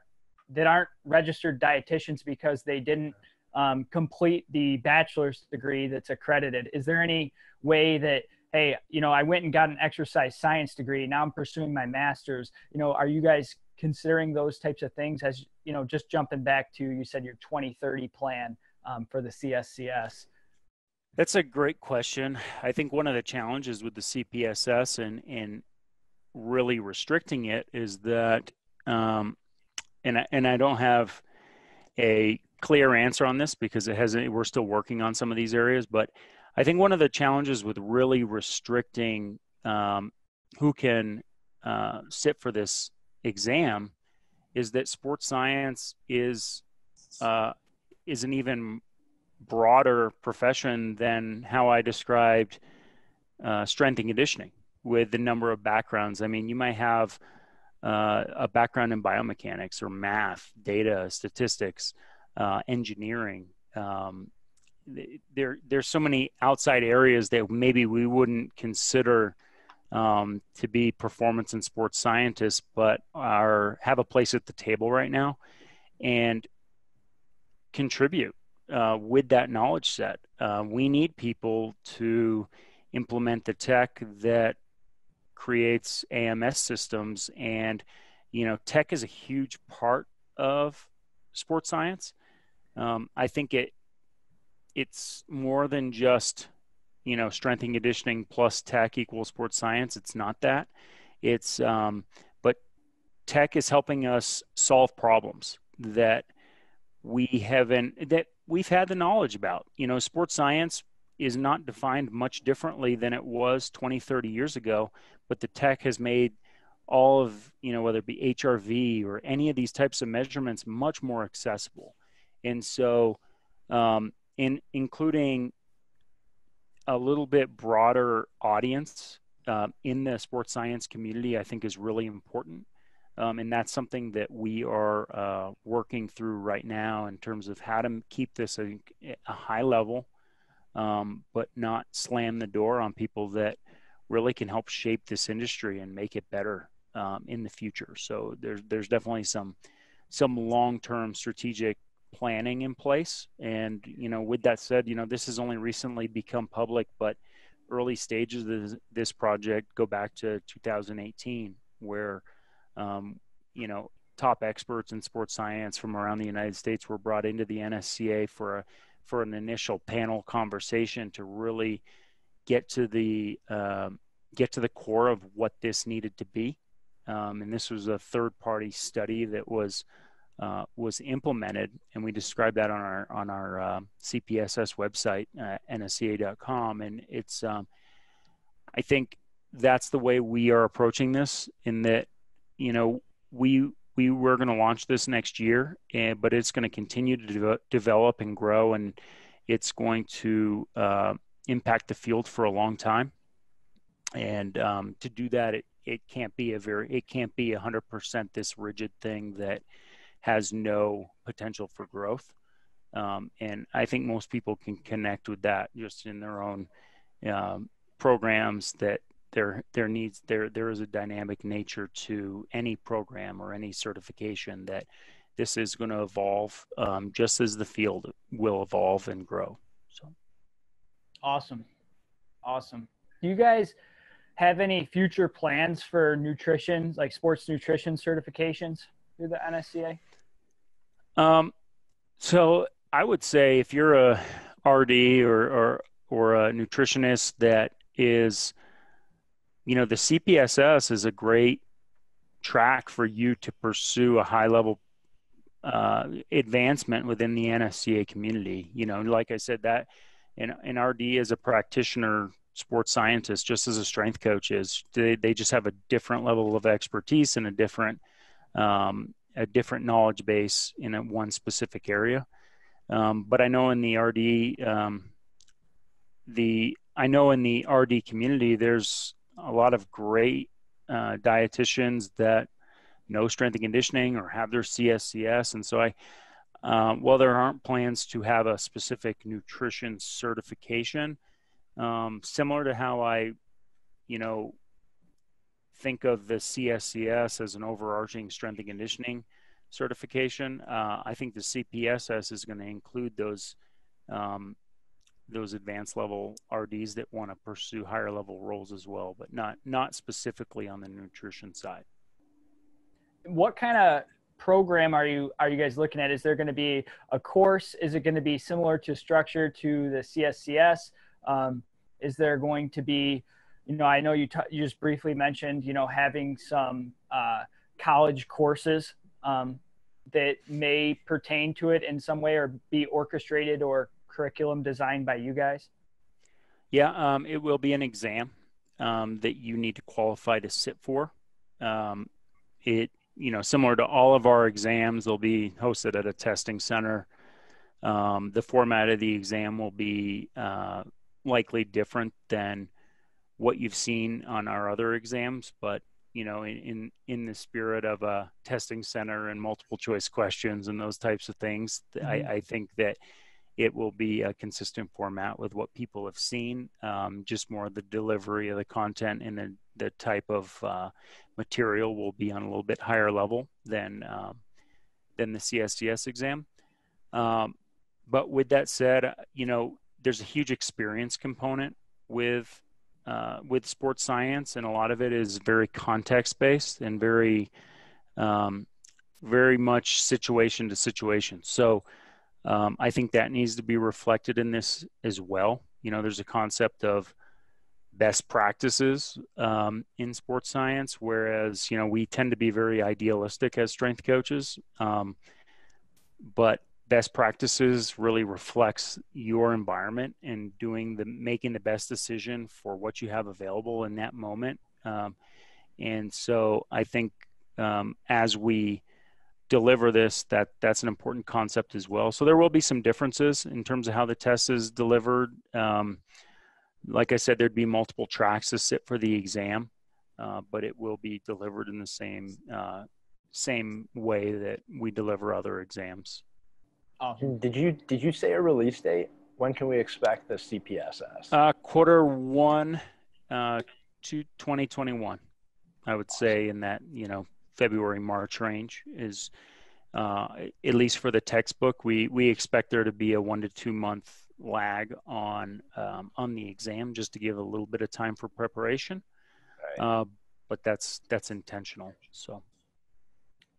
that aren't registered dietitians because they didn't um, complete the bachelor's degree that's accredited. Is there any way that hey, you know, I went and got an exercise science degree. Now I'm pursuing my master's. You know, are you guys considering those types of things as you know? Just jumping back to you said your 2030 plan um, for the CSCS. That's a great question. I think one of the challenges with the CPSS and and really restricting it is that um, and I, and I don't have a clear answer on this because it hasn't. We're still working on some of these areas, but I think one of the challenges with really restricting um, who can uh, sit for this exam is that sports science is uh, is an even broader profession than how I described uh, strength and conditioning with the number of backgrounds. I mean, you might have uh, a background in biomechanics or math, data, statistics, uh, engineering. Um, there, there's so many outside areas that maybe we wouldn't consider um, to be performance and sports scientists, but are have a place at the table right now, and contribute uh, with that knowledge set. Uh, we need people to implement the tech that creates AMS systems, and you know, tech is a huge part of sports science. Um, I think it it's more than just you know strength and conditioning plus tech equals sports science. It's not that. It's um, but tech is helping us solve problems that we haven't that we've had the knowledge about. You know, sports science is not defined much differently than it was 20, 30 years ago, but the tech has made all of, you know, whether it be HRV or any of these types of measurements much more accessible. And so, um, in including a little bit broader audience uh, in the sports science community, I think is really important. Um, and that's something that we are uh, working through right now in terms of how to keep this a, a high level, um, but not slam the door on people that really can help shape this industry and make it better um, in the future. So there's there's definitely some some long term strategic planning in place. And you know, with that said, you know this has only recently become public, but early stages of this, project go back to 2018, where um, you know, top experts in sports science from around the United States were brought into the NSCA for a for an initial panel conversation to really get to the um, get to the core of what this needed to be. Um, and this was a third party study that was uh, was implemented, and we described that on our on our uh, CPSS website, uh, nsca.com. And it's um, I think that's the way we are approaching this. In that you know, we we were going to launch this next year, and, but it's going to continue to de- develop and grow, and it's going to uh, impact the field for a long time. And um, to do that, it, it can't be a very it can't be hundred percent this rigid thing that has no potential for growth. Um, and I think most people can connect with that just in their own um, programs that there there needs there there is a dynamic nature to any program or any certification that this is going to evolve um, just as the field will evolve and grow awesome. Awesome. Do you guys have any future plans for nutrition like sports nutrition certifications through the nsca um, so i would say if you're a rd or or or a nutritionist that is you know, the CPSS is a great track for you to pursue a high level uh, advancement within the NSCA community. You know, like I said, that in, in RD as a practitioner, sports scientist, just as a strength coach is, they, they just have a different level of expertise and a different um, a different knowledge base in a, one specific area. Um, but I know in the RD, um, the I know in the RD community, there's a lot of great uh, dietitians that know strength and conditioning or have their CSCS. And so I, um, while there aren't plans to have a specific nutrition certification, um, similar to how I, you know, think of the CSCS as an overarching strength and conditioning certification, uh, I think the CPSS is going to include those um, those advanced level RDs that want to pursue higher level roles as well, but not not specifically on the nutrition side. What kind of program are you are you guys looking at? Is there going to be a course? Is it going to be similar to structure to the CSCS? Um, is there going to be, you know, I know you, t- you just briefly mentioned, you know, having some uh, college courses. Um, that may pertain to it in some way or be orchestrated or curriculum designed by you guys? Yeah, um, it will be an exam um, that you need to qualify to sit for. Um, it, you know, similar to all of our exams, they'll be hosted at a testing center. Um, the format of the exam will be uh, likely different than what you've seen on our other exams, but you know, in, in, in the spirit of a testing center and multiple choice questions and those types of things, mm-hmm. I, I, think that it will be a consistent format with what people have seen. Um, just more the delivery of the content and the, the type of uh, material will be on a little bit higher level than um, than the CSCS exam. Um, but with that said, you know, there's a huge experience component with uh, with sports science, and a lot of it is very context based and very um, very much situation to situation. So um, I think that needs to be reflected in this as well. You know, there's a concept of best practices um, in sports science, whereas you know we tend to be very idealistic as strength coaches. Um, but best practices really reflects your environment and doing the making the best decision for what you have available in that moment. Um, and so I think um, as we deliver this that that's an important concept as well so there will be some differences in terms of how the test is delivered um, like i said there'd be multiple tracks to sit for the exam uh, but it will be delivered in the same uh, same way that we deliver other exams awesome. did you did you say a release date when can we expect the cpss uh, quarter one uh, to 2021 i would awesome. say in that you know February March range is uh, at least for the textbook. We we expect there to be a one to two month lag on um, on the exam just to give a little bit of time for preparation. Right. Uh, but that's that's intentional. So,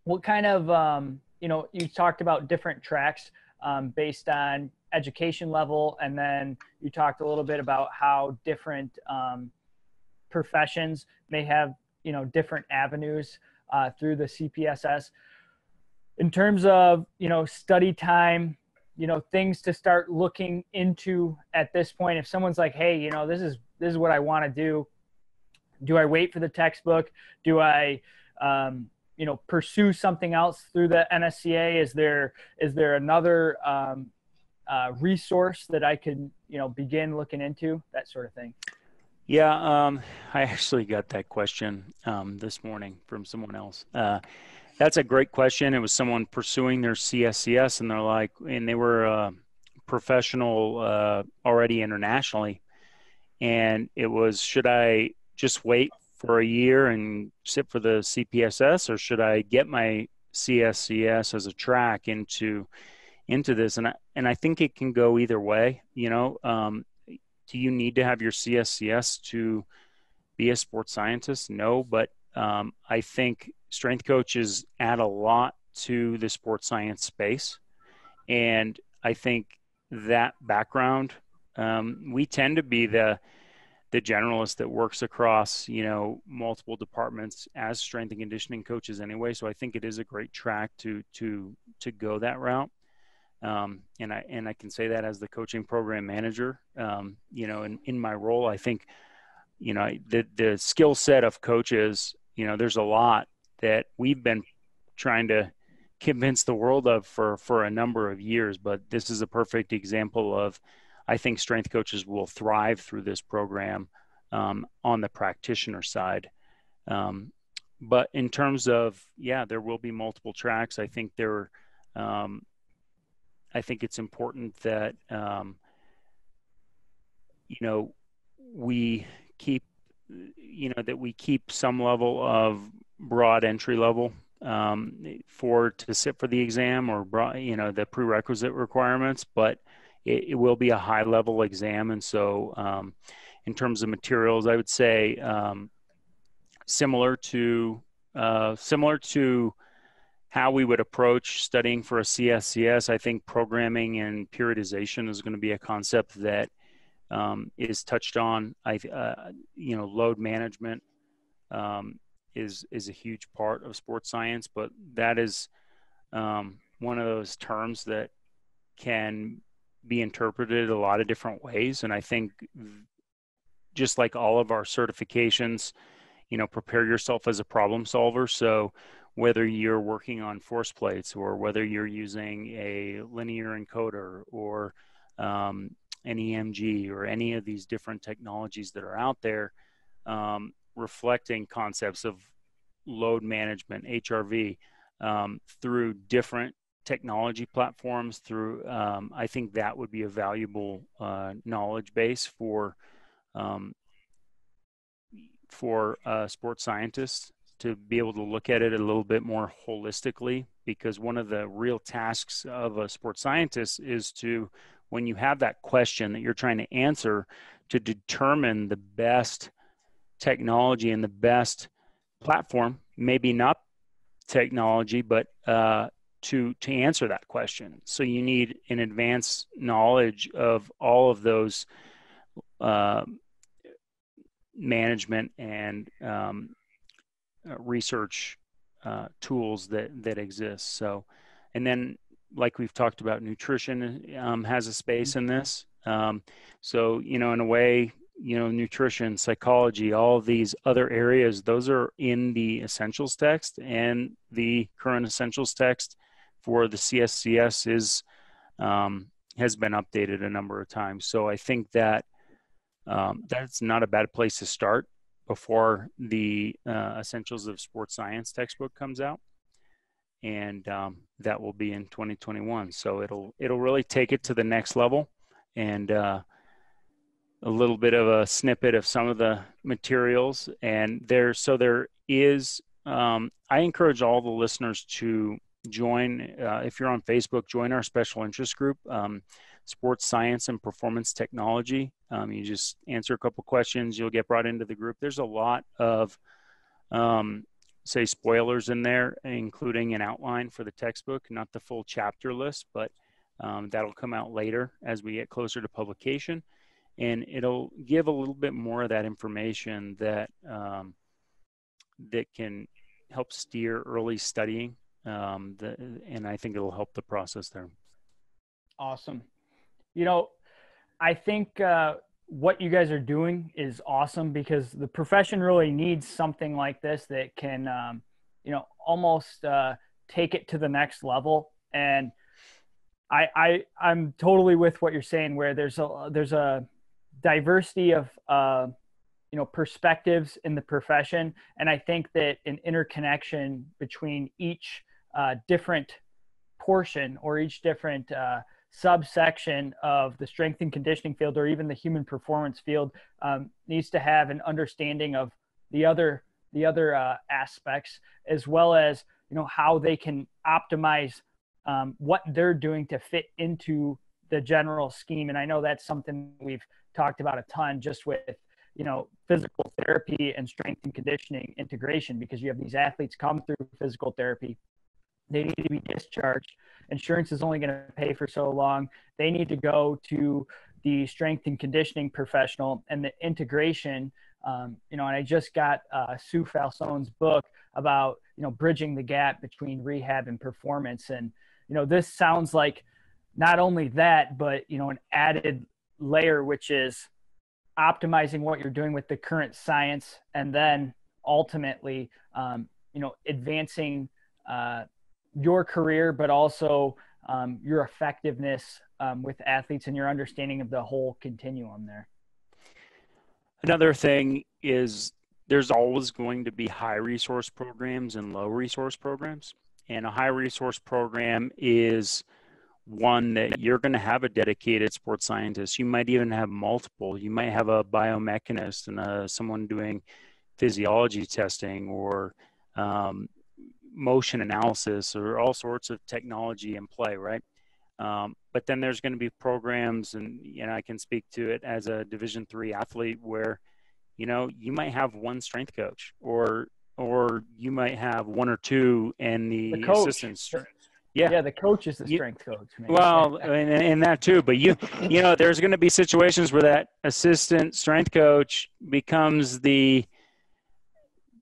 what kind of um, you know you talked about different tracks um, based on education level, and then you talked a little bit about how different um, professions may have you know different avenues uh, through the CPSS. In terms of you know study time, you know things to start looking into at this point. If someone's like, hey, you know this is this is what I want to do. Do I wait for the textbook? Do I um, you know pursue something else through the NSCA? Is there is there another um, uh, resource that I could you know begin looking into that sort of thing? Yeah, um, I actually got that question um, this morning from someone else. Uh, that's a great question. It was someone pursuing their CSCS, and they're like, and they were uh, professional uh, already internationally, and it was, should I just wait for a year and sit for the CPSS, or should I get my CSCS as a track into into this? And I and I think it can go either way. You know, um, do you need to have your CSCS to be a sports scientist? No, but um, I think strength coaches add a lot to the sports science space. And I think that background, um, we tend to be the the generalist that works across you know multiple departments as strength and conditioning coaches anyway. So I think it is a great track to to to go that route. Um, and I and I can say that as the coaching program manager. Um, you know, in, in my role, I think, you know, the the skill set of coaches. You know, there's a lot that we've been trying to convince the world of for for a number of years. But this is a perfect example of, I think, strength coaches will thrive through this program um, on the practitioner side. Um, but in terms of yeah, there will be multiple tracks. I think there. Um, I think it's important that um, you know we keep you know that we keep some level of broad entry level um, for to sit for the exam or broad, you know the prerequisite requirements, but it, it will be a high level exam, and so um, in terms of materials, I would say um, similar to uh, similar to how we would approach studying for a CSCS, I think programming and periodization is going to be a concept that um, is touched on. I, uh, you know, load management um, is is a huge part of sports science, but that is um, one of those terms that can be interpreted a lot of different ways. And I think just like all of our certifications, you know, prepare yourself as a problem solver. So whether you're working on force plates or whether you're using a linear encoder or um, an EMG or any of these different technologies that are out there, um, reflecting concepts of load management, HRV, um, through different technology platforms. Through, um, I think that would be a valuable uh, knowledge base for um, for uh, sports scientists to be able to look at it a little bit more holistically. Because one of the real tasks of a sports scientist is to, when you have that question that you're trying to answer, to determine the best technology and the best platform, maybe not technology, but uh, to to answer that question. So you need an advanced knowledge of all of those uh, management and um, uh, research uh, tools that that exist. So, and then like we've talked about, nutrition um, has a space in this. Um, so you know, in a way, you know nutrition psychology all these other areas those are in the essentials text and the current essentials text for the cscs is um, has been updated a number of times. So i think that um, that's not a bad place to start before the uh, essentials of sports science textbook comes out and um, that will be in 2021 so it'll it'll really take it to the next level and uh, a little bit of a snippet of some of the materials. And there so there is um, i encourage all the listeners to join uh, if you're on facebook join our special interest group um, sports science and performance technology. Um, you just answer a couple questions you'll get brought into the group. There's a lot of um, say spoilers in there including an outline for the textbook not the full chapter list but um, that'll come out later as we get closer to publication. And it'll give a little bit more of that information that um, that can help steer early studying um, the, and i think it'll help the process there. Awesome. You know i think uh, what you guys are doing is awesome because the profession really needs something like this that can um, you know almost uh, take it to the next level. And I, I i'm totally with what you're saying where there's a there's a diversity of uh, you know perspectives in the profession, and I think that an interconnection between each uh, different portion or each different uh, subsection of the strength and conditioning field or even the human performance field um, needs to have an understanding of the other the other uh, aspects as well as you know how they can optimize um, what they're doing to fit into the general scheme. And i know that's something we've talked about a ton just with you know physical therapy and strength and conditioning integration because you have these athletes come through physical therapy. They need to be discharged insurance is only going to pay for so long. They need to go to the strength and conditioning professional and the integration um, you know and i just got uh, sue falsone's book about you know bridging the gap between rehab and performance. And you know this sounds like not only that but you know an added layer, which is optimizing what you're doing with the current science, and then ultimately, um, you know, advancing uh, your career, but also um, your effectiveness um, with athletes and your understanding of the whole continuum there. Another thing is there's always going to be high resource programs and low resource programs. And a high resource program is one that you're going to have a dedicated sports scientist. You might even have multiple. You might have a biomechanist and a, uh, someone doing physiology testing or um, motion analysis or all sorts of technology in play, right? Um, but then there's going to be programs, and you know I can speak to it as a Division three athlete where you know you might have one strength coach or or you might have one or two and the, the assistant strength yeah, yeah. The coach is the strength you, coach. Well, and, and that too. But you, you know, there's going to be situations where that assistant strength coach becomes the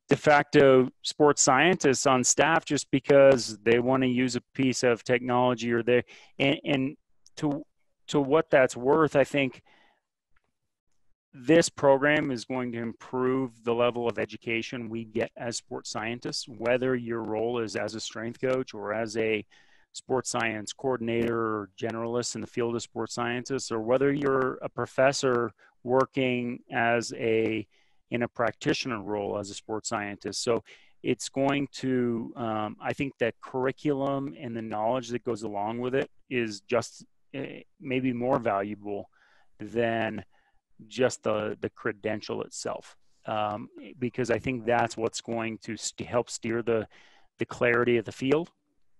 de facto sports scientists on staff just because they want to use a piece of technology or they and, and to to what that's worth, I think this program is going to improve the level of education we get as sports scientists, whether your role is as a strength coach or as a sports science coordinator or generalist in the field of sports scientists, or whether you're a professor working as a in a practitioner role as a sports scientist. So it's going to, um, I think that curriculum and the knowledge that goes along with it is just uh, maybe more valuable than just the, the credential itself. Um, because I think that's what's going to st- help steer the, the clarity of the field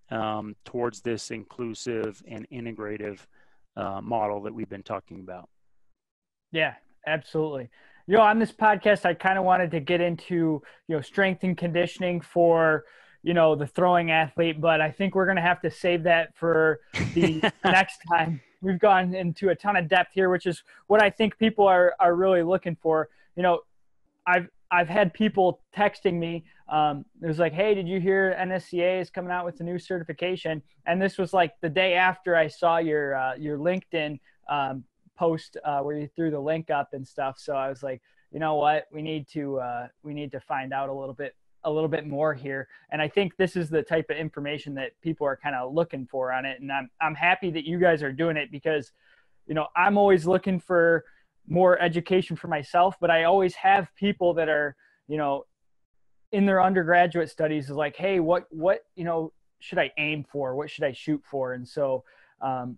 um, towards this inclusive and integrative uh, model that we've been talking about. Yeah, absolutely. You know, on this podcast, I kind of wanted to get into, you know, strength and conditioning for, you know, the throwing athlete, but I think we're going to have to save that for the next time. We've gone into a ton of depth here, which is what I think people are, are really looking for. You know, I've, I've had people texting me. Um, it was like, "Hey, did you hear NSCA is coming out with a new certification?" And this was like the day after I saw your uh, your LinkedIn um, post uh, where you threw the link up and stuff. So I was like, you know what, we need to uh, we need to find out a little bit a little bit more here. And I think this is the type of information that people are kind of looking for on it. And I'm I'm happy that you guys are doing it because, you know, I'm always looking for more education for myself, but I always have people that are, you know, in their undergraduate studies is like, hey, what what you know should I aim for? What should I shoot for? And so um,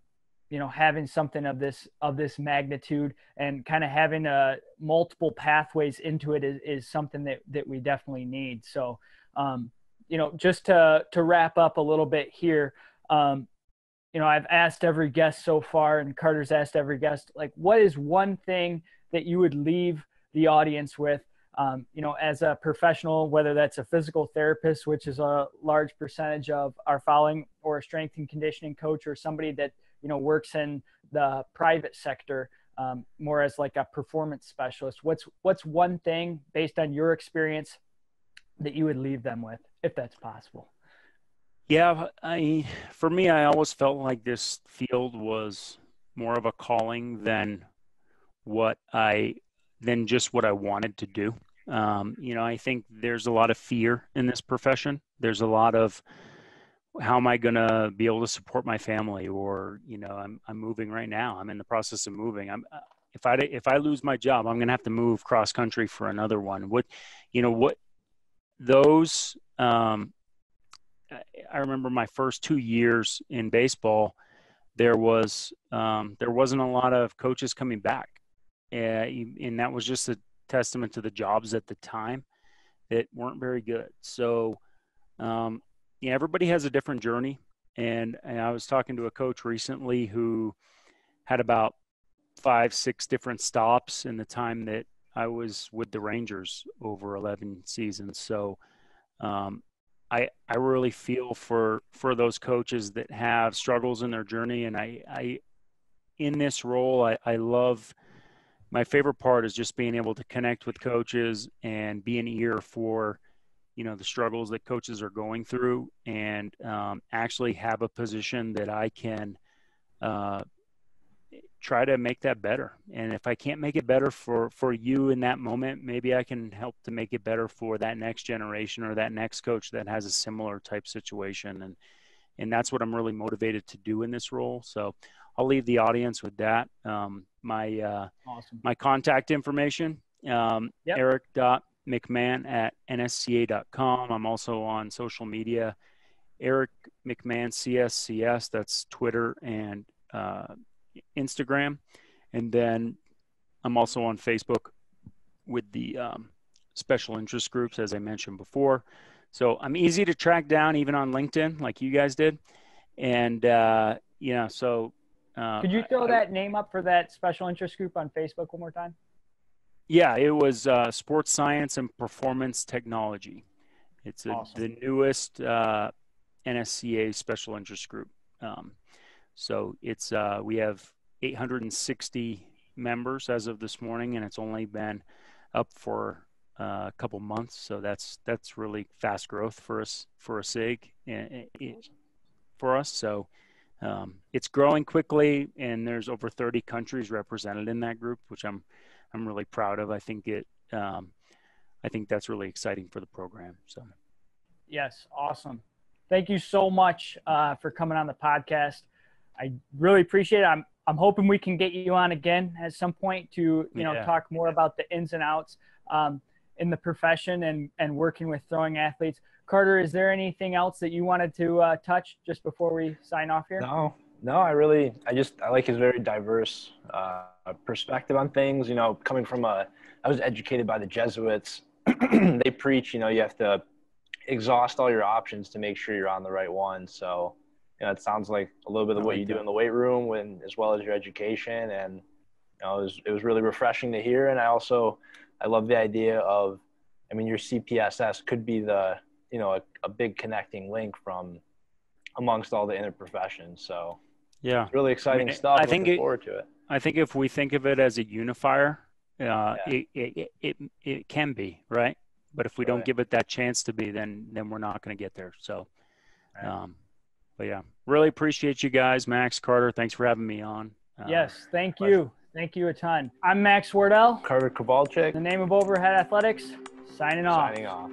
you know having something of this of this magnitude and kind of having a uh, multiple pathways into it is, is something that that we definitely need. So um, you know just to to wrap up a little bit here um, you know i've asked every guest so far and carter's asked every guest like what is one thing that you would leave the audience with um, you know as a professional whether that's a physical therapist which is a large percentage of our following or a strength and conditioning coach or somebody that you know works in the private sector um, more as like a performance specialist. What's what's one thing based on your experience that you would leave them with if that's possible? Yeah i for me i always felt like this field was more of a calling than what i than just what i wanted to do. Um, you know i think there's a lot of fear in this profession. There's a lot of how am I going to be able to support my family? Or, you know, I'm, I'm moving right now. I'm in the process of moving. I'm, uh, if I, if I lose my job, I'm going to have to move cross country for another one. What, you know, what those, um, I remember my first two years in baseball, there was, um, there wasn't a lot of coaches coming back. Uh, and that was just a testament to the jobs at the time that weren't very good. So, um, yeah, everybody has a different journey. And, and I was talking to a coach recently who had about five, six different stops in the time that I was with the Rangers over 11 seasons. So um, I, I really feel for, for those coaches that have struggles in their journey. And I, I in this role, I, I love my favorite part is just being able to connect with coaches and be an ear for you know the struggles that coaches are going through and um, actually have a position that i can uh, try to make that better and if i can't make it better for for you in that moment maybe i can help to make it better for that next generation or that next coach that has a similar type situation and and that's what i'm really motivated to do in this role so i'll leave the audience with that um, my uh, awesome. my contact information um, yep. eric dot McMahon at nsca.com. I'm also on social media, Eric McMahon CSCS. That's Twitter and uh, Instagram. And then I'm also on Facebook with the um, special interest groups, as I mentioned before. So I'm easy to track down, even on LinkedIn, like you guys did. And uh, yeah, so. Uh, Could you throw I, that name up for that special interest group on Facebook one more time? Yeah, it was uh, sports science and performance technology. It's a, awesome. the newest uh, NSCA special interest group. Um, so it's uh, we have 860 members as of this morning, and it's only been up for uh, a couple months, so that's that's really fast growth for us for a SIG and, for us. So um, it's growing quickly, and there's over 30 countries represented in that group, which I'm I'm really proud of. I think it um, I think that's really exciting for the program. So yes, awesome. Thank you so much uh, for coming on the podcast. I really appreciate it. I'm I'm hoping we can get you on again at some point to you know yeah. talk more about the ins and outs. Um, in the profession and and working with throwing athletes. Carter, is there anything else that you wanted to uh, touch just before we sign off here? No, no. I really, I just, I like his very diverse uh, perspective on things. You know, coming from a, I was educated by the Jesuits. they preach, you know, you have to exhaust all your options to make sure you're on the right one. So, you know, it sounds like a little bit of what like you that. do in the weight room, when as well as your education, and you know, it was it was really refreshing to hear. And I also I love the idea of, I mean, your CPSS could be the, you know, a, a big connecting link from amongst all the inner professions. So yeah, really exciting I mean, stuff. I think it, forward to it. I think if we think of it as a unifier, uh, yeah. it, it, it, it can be right. But if we right. don't give it that chance to be, then, then we're not going to get there. So, right. um, but yeah, really appreciate you guys, Max Carter. Thanks for having me on. Uh, yes. Thank pleasure. you. Thank you a ton. I'm Max Wardell. Carter Kowalczyk. the name of Overhead Athletics. Signing off. Signing off.